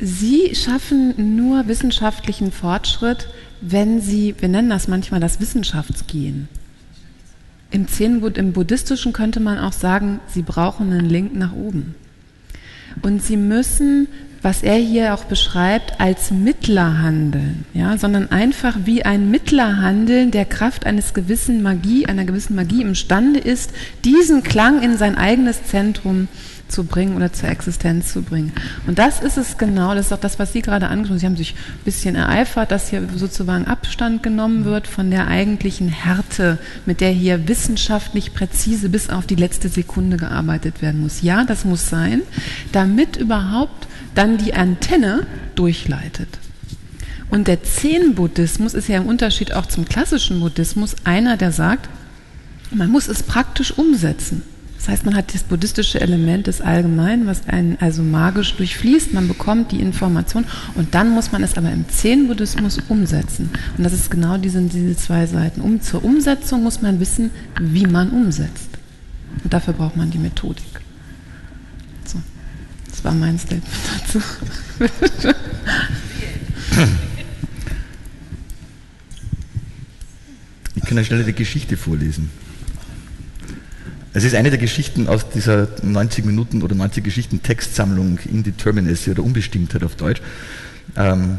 Sie schaffen nur wissenschaftlichen Fortschritt, wenn Sie, wir nennen das manchmal das Wissenschaftsgehen. Im, Zen, Im Buddhistischen könnte man auch sagen, Sie brauchen einen Link nach oben. Und Sie müssen, was er hier auch beschreibt, als Mittler handeln, ja, sondern einfach wie ein Mittler handeln, der Kraft eines gewissen Magie, einer gewissen Magie imstande ist, diesen Klang in sein eigenes Zentrum zu zu bringen oder zur Existenz zu bringen. Und das ist es genau, das ist auch das, was Sie gerade angesprochen haben. Sie haben sich ein bisschen ereifert, dass hier sozusagen Abstand genommen wird von der eigentlichen Härte, mit der hier wissenschaftlich präzise bis auf die letzte Sekunde gearbeitet werden muss. Ja, das muss sein, damit überhaupt dann die Antenne durchleitet. Und der Zen-Buddhismus ist ja im Unterschied auch zum klassischen Buddhismus einer, der sagt, man muss es praktisch umsetzen. Das heißt, man hat das buddhistische Element des Allgemeinen, was einen also magisch durchfließt. Man bekommt die Information und dann muss man es aber im Zen-Buddhismus umsetzen. Und das ist genau diese, diese zwei Seiten. Um, zur Umsetzung muss man wissen, wie man umsetzt. Und dafür braucht man die Methodik. So, das war mein Statement dazu. Ich kann ja schnell eine Geschichte vorlesen. Es ist eine der Geschichten aus dieser 90 Minuten oder 90 Geschichten Textsammlung Indeterminacy oder Unbestimmtheit auf Deutsch. Ähm,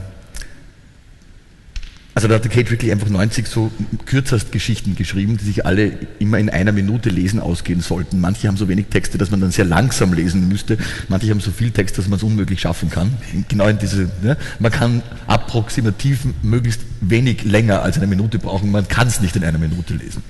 also da hat Kate wirklich einfach 90 so kürzest Geschichten geschrieben, die sich alle immer in einer Minute lesen ausgehen sollten. Manche haben so wenig Texte, dass man dann sehr langsam lesen müsste. Manche haben so viel Text, dass man es unmöglich schaffen kann. Genau in diese, ja, man kann approximativ möglichst wenig länger als eine Minute brauchen. Man kann es nicht in einer Minute lesen.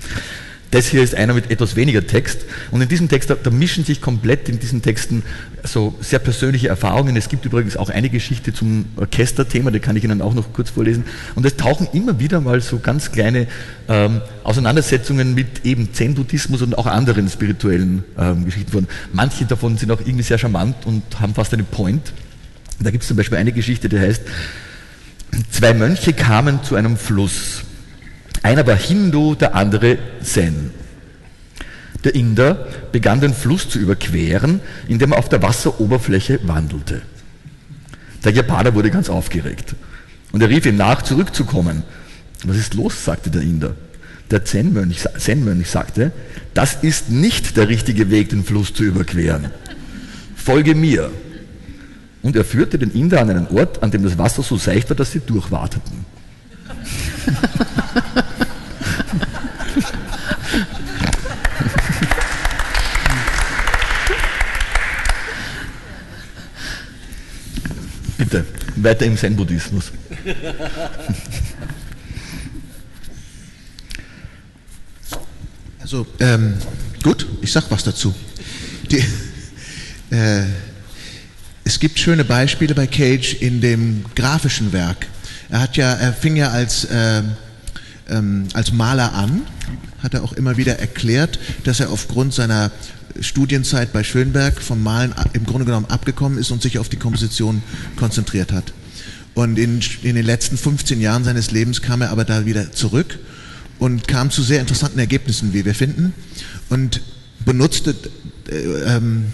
Das hier ist einer mit etwas weniger Text. Und in diesem Text, da, da, mischen sich komplett in diesen Texten so sehr persönliche Erfahrungen. Es gibt übrigens auch eine Geschichte zum Orchesterthema, die kann ich Ihnen auch noch kurz vorlesen. Und es tauchen immer wieder mal so ganz kleine ähm, Auseinandersetzungen mit eben Zen-Buddhismus und auch anderen spirituellen ähm, Geschichten vor. Manche davon sind auch irgendwie sehr charmant und haben fast einen Point. Da gibt es zum Beispiel eine Geschichte, die heißt, zwei Mönche kamen zu einem Fluss. Einer war Hindu, der andere Zen. Der Inder begann den Fluss zu überqueren, indem er auf der Wasseroberfläche wandelte. Der Japaner wurde ganz aufgeregt und er rief ihm nach, zurückzukommen. Was ist los? sagte der Inder. Der Zen-Mönch, Zen-Mönch sagte, das ist nicht der richtige Weg, den Fluss zu überqueren. Folge mir. Und er führte den Inder an einen Ort, an dem das Wasser so seicht war, dass sie durchwarteten. Bitte, weiter im Zen-Buddhismus. Also, ähm, gut, ich sag was dazu. Die, äh, es gibt schöne Beispiele bei Cage in dem grafischen Werk. Er hat ja, er fing ja als, äh, ähm, als Maler an, hat er auch immer wieder erklärt, dass er aufgrund seiner Studienzeit bei Schönberg vom Malen im Grunde genommen abgekommen ist und sich auf die Komposition konzentriert hat. Und in, in den letzten 15 Jahren seines Lebens kam er aber da wieder zurück und kam zu sehr interessanten Ergebnissen, wie wir finden, und benutzte äh, ähm,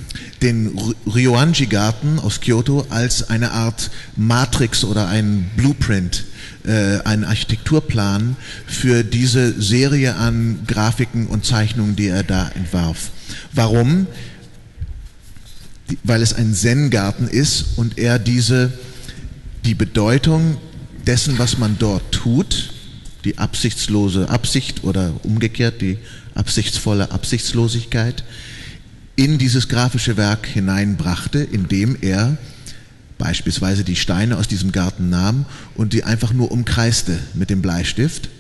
den Ryoanji-Garten aus Kyoto als eine Art Matrix oder ein Blueprint, äh, einen Architekturplan für diese Serie an Grafiken und Zeichnungen, die er da entwarf. Warum? Weil es ein Zen-Garten ist und er diese, die Bedeutung dessen, was man dort tut, die absichtslose Absicht oder umgekehrt die absichtsvolle Absichtslosigkeit, in dieses grafische Werk hineinbrachte, indem er beispielsweise die Steine aus diesem Garten nahm und die einfach nur umkreiste mit dem Bleistift.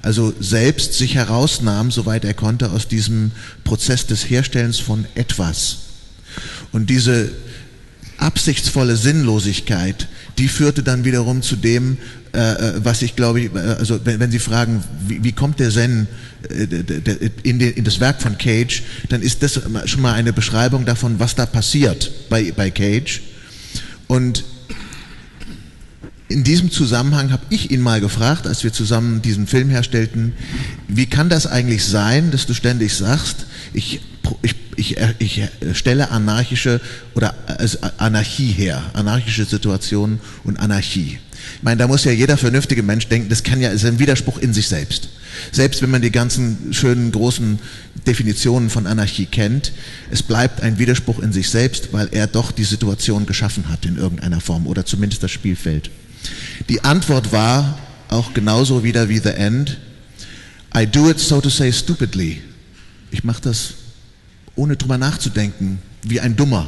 Also selbst sich herausnahm, soweit er konnte, aus diesem Prozess des Herstellens von etwas. Und diese absichtsvolle Sinnlosigkeit, die führte dann wiederum zu dem, äh, äh was ich glaube, äh, also wenn, Sie fragen, wie, kommt der Zen in, das Werk von Cage, dann ist das schon mal eine Beschreibung davon, was da passiert bei, bei Cage. Und in diesem Zusammenhang habe ich ihn mal gefragt, als wir zusammen diesen Film herstellten, wie kann das eigentlich sein, dass du ständig sagst, ich, ich, ich, ich stelle anarchische oder also Anarchie her, anarchische Situationen und Anarchie. Ich meine, da muss ja jeder vernünftige Mensch denken, das kann ja, ist ein Widerspruch in sich selbst. Selbst wenn man die ganzen schönen großen Definitionen von Anarchie kennt, es bleibt ein Widerspruch in sich selbst, weil er doch die Situation geschaffen hat in irgendeiner Form oder zumindest das Spielfeld. Die Antwort war auch genauso wieder wie The End. I do it so to say stupidly. Ich mache das ohne drüber nachzudenken, wie ein Dummer.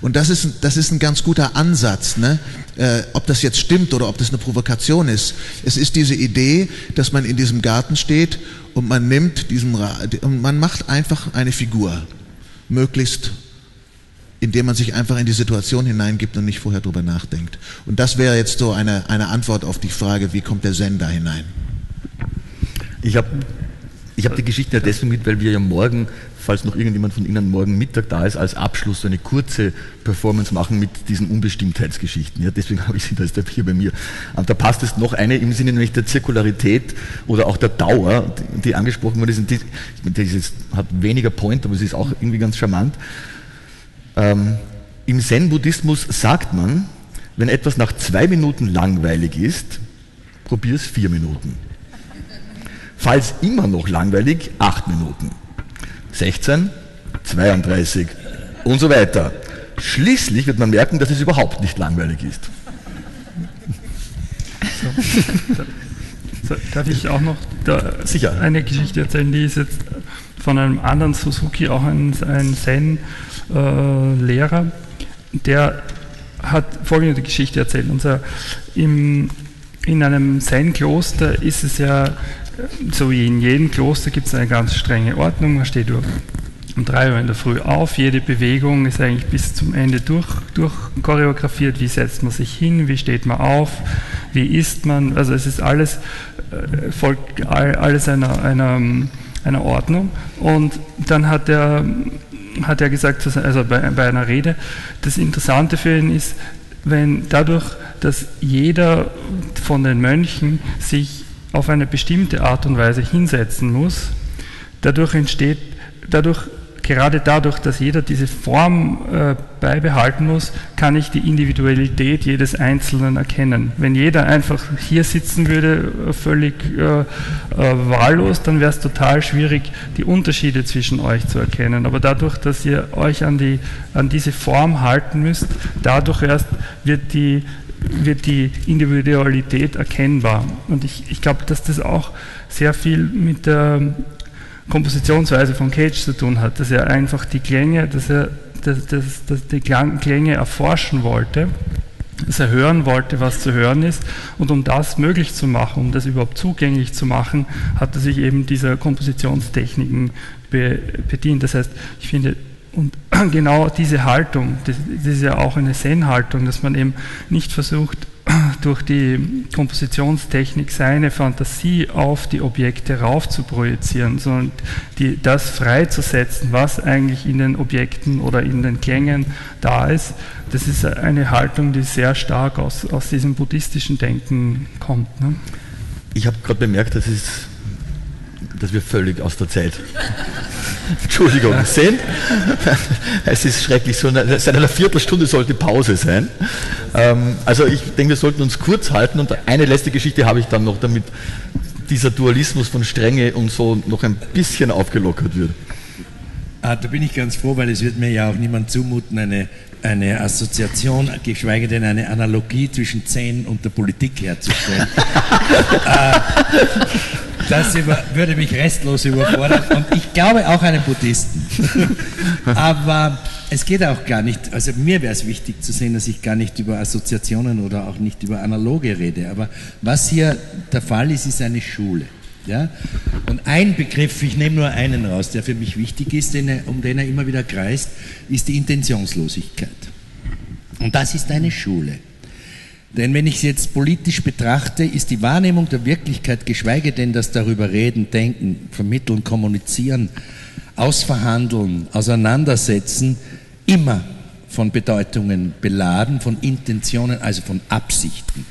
Und das ist, das ist ein ganz guter Ansatz, ne? Äh, ob das jetzt stimmt oder ob das eine Provokation ist. Es ist diese Idee, dass man in diesem Garten steht und man nimmt diesen, und man macht einfach eine Figur, möglichst indem man sich einfach in die Situation hineingibt und nicht vorher drüber nachdenkt. Und das wäre jetzt so eine, eine Antwort auf die Frage, wie kommt der Zen da hinein? Ich habe ich hab die Geschichte ja deswegen mit, weil wir ja morgen falls noch irgendjemand von Ihnen morgen Mittag da ist, als Abschluss so eine kurze Performance machen mit diesen Unbestimmtheitsgeschichten. Ja, deswegen habe ich sie da jetzt hier bei mir. Und da passt es noch eine im Sinne nämlich der Zirkularität oder auch der Dauer, die, angesprochen wurde. Die, das hat weniger Point, aber es ist auch irgendwie ganz charmant. Ähm, Im Zen-Buddhismus sagt man, wenn etwas nach zwei Minuten langweilig ist, probier es vier Minuten. Falls immer noch langweilig, acht Minuten. 16, 32 und so weiter. Schließlich wird man merken, dass es überhaupt nicht langweilig ist. So. Darf ich auch noch Sicher. eine Geschichte erzählen, die ist jetzt von einem anderen Suzuki, auch ein, ein Zen-Lehrer, äh, der hat folgende Geschichte erzählt. Und zwar im, in einem Zen-Kloster ist es ja so wie in jedem Kloster gibt es eine ganz strenge Ordnung. Man steht um drei Uhr in der Früh auf. Jede Bewegung ist eigentlich bis zum Ende durch, durch choreografiert. Wie setzt man sich hin? Wie steht man auf? Wie isst man? Also es ist alles, folgt alles einer, einer, einer Ordnung. Und dann hat er, hat er gesagt, also bei, bei einer Rede, das Interessante für ihn ist, wenn dadurch, dass jeder von den Mönchen sich auf eine bestimmte Art und Weise hinsetzen muss. Dadurch entsteht, dadurch, gerade dadurch, dass jeder diese Form äh, beibehalten muss, kann ich die Individualität jedes Einzelnen erkennen. Wenn jeder einfach hier sitzen würde, äh, völlig äh, äh, wahllos, dann wäre es total schwierig, die Unterschiede zwischen euch zu erkennen. Aber dadurch, dass ihr euch an, die, an diese Form halten müsst, dadurch erst wird die wird die Individualität erkennbar. Und ich, ich glaube, dass das auch sehr viel mit der Kompositionsweise von Cage zu tun hat, dass er einfach die Klänge, dass er dass, dass, dass die Klänge erforschen wollte, dass er hören wollte, was zu hören ist. Und um das möglich zu machen, um das überhaupt zugänglich zu machen, hat er sich eben dieser Kompositionstechniken bedient. Das heißt, ich finde, und genau diese Haltung, das, das ist ja auch eine Zen-Haltung, dass man eben nicht versucht, durch die Kompositionstechnik seine Fantasie auf die Objekte rauf zu projizieren, sondern die, das freizusetzen, was eigentlich in den Objekten oder in den Klängen da ist. Das ist eine Haltung, die sehr stark aus, aus diesem buddhistischen Denken kommt. Ne? Ich habe gerade bemerkt, das ist dass wir völlig aus der Zeit, Entschuldigung, sind. Es ist schrecklich, so eine, seit einer Viertelstunde sollte Pause sein. Ähm, also ich denke, wir sollten uns kurz halten und eine letzte Geschichte habe ich dann noch, damit dieser Dualismus von Strenge und so noch ein bisschen aufgelockert wird. Ah, da bin ich ganz froh, weil es wird mir ja auch niemand zumuten, eine, eine Assoziation, geschweige denn eine Analogie zwischen Zen und der Politik herzustellen. äh, das über, würde mich restlos überfordern und ich glaube auch einen Buddhisten. Aber es geht auch gar nicht, also mir wäre es wichtig zu sehen, dass ich gar nicht über Assoziationen oder auch nicht über Analoge rede. Aber was hier der Fall ist, ist eine Schule. Ja? Und ein Begriff, ich nehme nur einen raus, der für mich wichtig ist, den er, um den er immer wieder kreist, ist die Intentionslosigkeit. Und das ist eine Schule. Denn wenn ich es jetzt politisch betrachte, ist die Wahrnehmung der Wirklichkeit, geschweige denn das darüber reden, denken, vermitteln, kommunizieren, ausverhandeln, auseinandersetzen, immer von Bedeutungen beladen, von Intentionen, also von Absichten.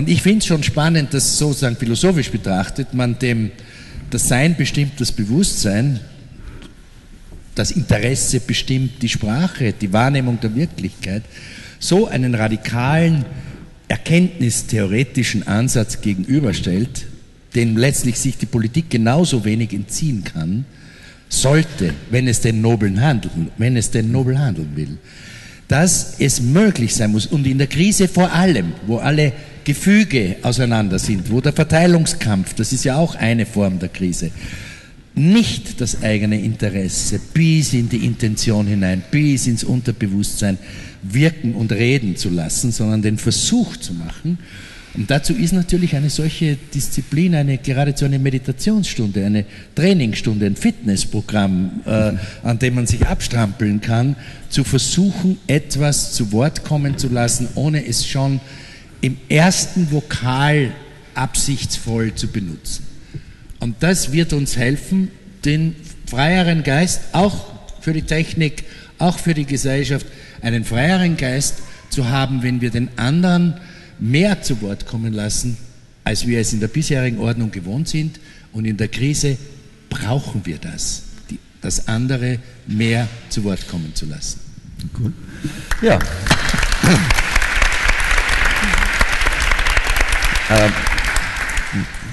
Und ich finde es schon spannend, dass sozusagen philosophisch betrachtet man dem das Sein bestimmt das Bewusstsein, das Interesse bestimmt die Sprache, die Wahrnehmung der Wirklichkeit, so einen radikalen erkenntnistheoretischen Ansatz gegenüberstellt, dem letztlich sich die Politik genauso wenig entziehen kann, sollte, wenn es denn nobeln handeln, wenn es denn nobel handeln will, dass es möglich sein muss. Und in der Krise vor allem, wo alle Gefüge auseinander sind, wo der Verteilungskampf, das ist ja auch eine Form der Krise, nicht das eigene Interesse bis in die Intention hinein, bis ins Unterbewusstsein wirken und reden zu lassen, sondern den Versuch zu machen. Und dazu ist natürlich eine solche Disziplin, eine geradezu eine Meditationsstunde, eine Trainingsstunde, ein Fitnessprogramm, äh, an dem man sich abstrampeln kann, zu versuchen, etwas zu Wort kommen zu lassen, ohne es schon im ersten Vokal absichtsvoll zu benutzen. Und das wird uns helfen, den freieren Geist auch für die Technik, auch für die Gesellschaft, einen freieren Geist zu haben, wenn wir den anderen mehr zu Wort kommen lassen, als wir es in der bisherigen Ordnung gewohnt sind. Und in der Krise brauchen wir das, die, das andere mehr zu Wort kommen zu lassen. Gut. Ja.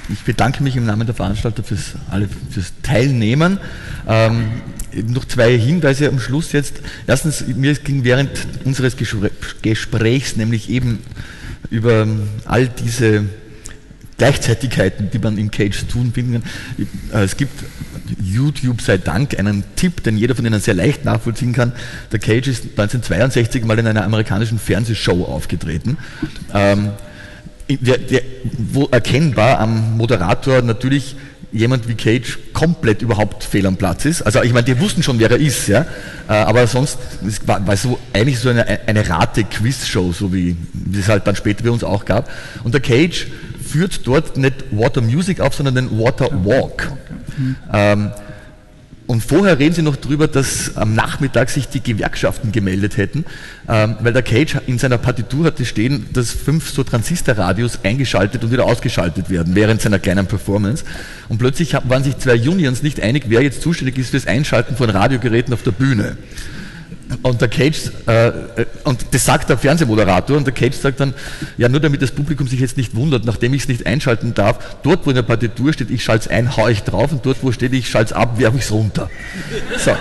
Ich bedanke mich im Namen der Veranstalter fürs, alle, fürs Teilnehmen. Ähm, noch zwei Hinweise am Schluss jetzt. Erstens, mir ging während unseres Gesprächs nämlich eben über all diese Gleichzeitigkeiten, die man im Cage tun finden kann. Äh, es gibt YouTube sei Dank einen Tipp, den jeder von Ihnen sehr leicht nachvollziehen kann. Der Cage ist 1962 mal in einer amerikanischen Fernsehshow aufgetreten. Ähm, der, der, wo erkennbar am Moderator natürlich jemand wie Cage komplett überhaupt fehl am Platz ist. Also ich meine, die wussten schon, wer er ist, ja. Äh, aber sonst es war, war so eigentlich so eine, eine Rate-Quiz-Show, so wie, wie es halt dann später bei uns auch gab. Und der Cage führt dort nicht Water Music auf, sondern den Water Walk. Ähm, und vorher reden Sie noch darüber, dass am Nachmittag sich die Gewerkschaften gemeldet hätten, ähm, weil der Cage in seiner Partitur hatte stehen, dass fünf so Transistorradios eingeschaltet und wieder ausgeschaltet werden während seiner kleinen Performance. Und plötzlich waren sich zwei Unions nicht einig, wer jetzt zuständig ist für das Einschalten von Radiogeräten auf der Bühne. Und der Cage, äh, und das sagt der Fernsehmoderator, und der Cage sagt dann, ja, nur damit das Publikum sich jetzt nicht wundert, nachdem ich es nicht einschalten darf, dort, wo in der Partitur steht, ich schalte es ein, haue ich drauf, und dort, wo steht, ich schalte es ab, werfe ich es runter. So.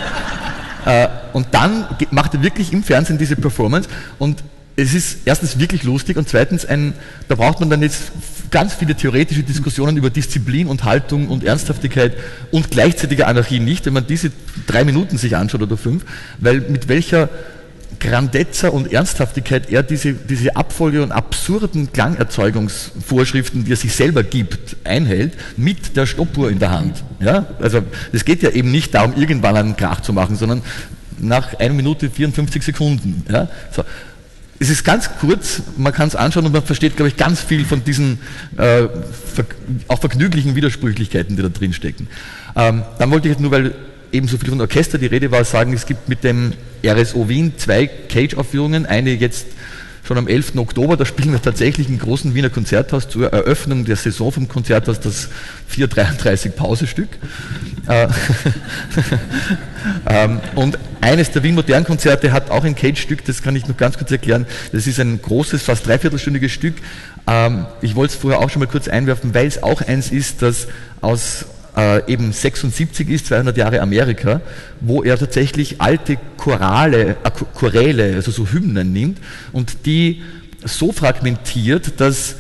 Äh, und dann macht er wirklich im Fernsehen diese Performance, und es ist erstens wirklich lustig und zweitens, ein, da braucht man dann jetzt ganz viele theoretische Diskussionen über Disziplin und Haltung und Ernsthaftigkeit und gleichzeitige Anarchie nicht, wenn man diese drei Minuten sich anschaut oder fünf, weil mit welcher Grandezza und Ernsthaftigkeit er diese, diese Abfolge und absurden Klangerzeugungsvorschriften, die er sich selber gibt, einhält, mit der Stoppuhr in der Hand. Ja? Also es geht ja eben nicht darum, irgendwann einen Krach zu machen, sondern nach 1 Minute 54 Sekunden. Ja? So. Es ist ganz kurz, man kann es anschauen und man versteht, glaube ich, ganz viel von diesen äh, ver auch vergnüglichen Widersprüchlichkeiten, die da drin stecken. Ähm, dann wollte ich jetzt nur, weil eben so viel von Orchester die Rede war, sagen, es gibt mit dem RSO Wien zwei Cage-Aufführungen, eine jetzt schon am 11. Oktober, da spielen wir tatsächlich im großen Wiener Konzerthaus zur Eröffnung der Saison vom Konzerthaus das 433 Pausestück. Äh, ähm, und eines der Wien Modern Konzerte hat auch ein Cage-Stück, das kann ich noch ganz kurz erklären. Das ist ein großes, fast dreiviertelstündiges Stück. Ähm, ich wollte es vorher auch schon mal kurz einwerfen, weil es auch eins ist, das aus äh, eben 76 ist, 200 Jahre Amerika, wo er tatsächlich alte Chorale, äh, Choräle, also so Hymnen nimmt und die so fragmentiert, dass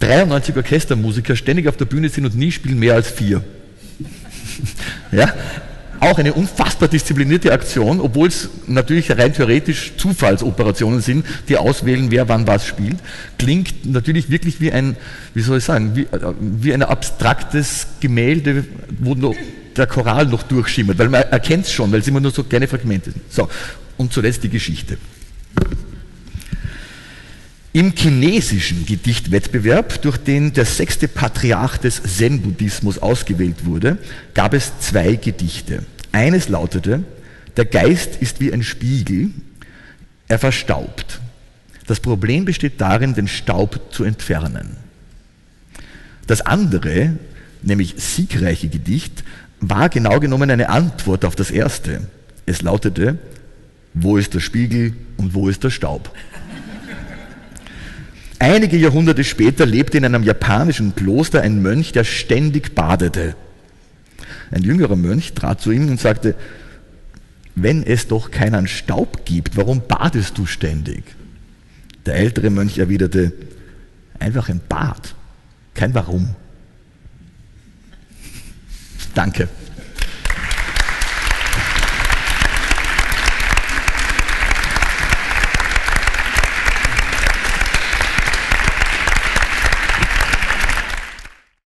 93 Orchestermusiker ständig auf der Bühne sind und nie spielen mehr als vier. ja, auch eine unfassbar disziplinierte Aktion, obwohl es natürlich rein theoretisch Zufallsoperationen sind, die auswählen, wer wann was spielt, klingt natürlich wirklich wie ein, wie soll ich sagen, wie, äh, wie ein abstraktes Gemälde, wo noch der Choral noch durchschimmert, weil man erkennt es schon, weil es immer nur so kleine Fragmente sind. So, und zuletzt die Geschichte. Im chinesischen Gedichtwettbewerb, durch den der sechste Patriarch des Zen-Buddhismus ausgewählt wurde, gab es zwei Gedichte. Eines lautete, der Geist ist wie ein Spiegel, er verstaubt. Das Problem besteht darin, den Staub zu entfernen. Das andere, nämlich siegreiche Gedicht, war genau genommen eine Antwort auf das erste. Es lautete, wo ist der Spiegel und wo ist der Staub? Einige Jahrhunderte später lebte in einem japanischen Kloster ein Mönch, der ständig badete. Ein jüngerer Mönch trat zu ihm und sagte, wenn es doch keinen Staub gibt, warum badest du ständig? Der ältere Mönch erwiderte, einfach ein Bad, kein Warum. Danke.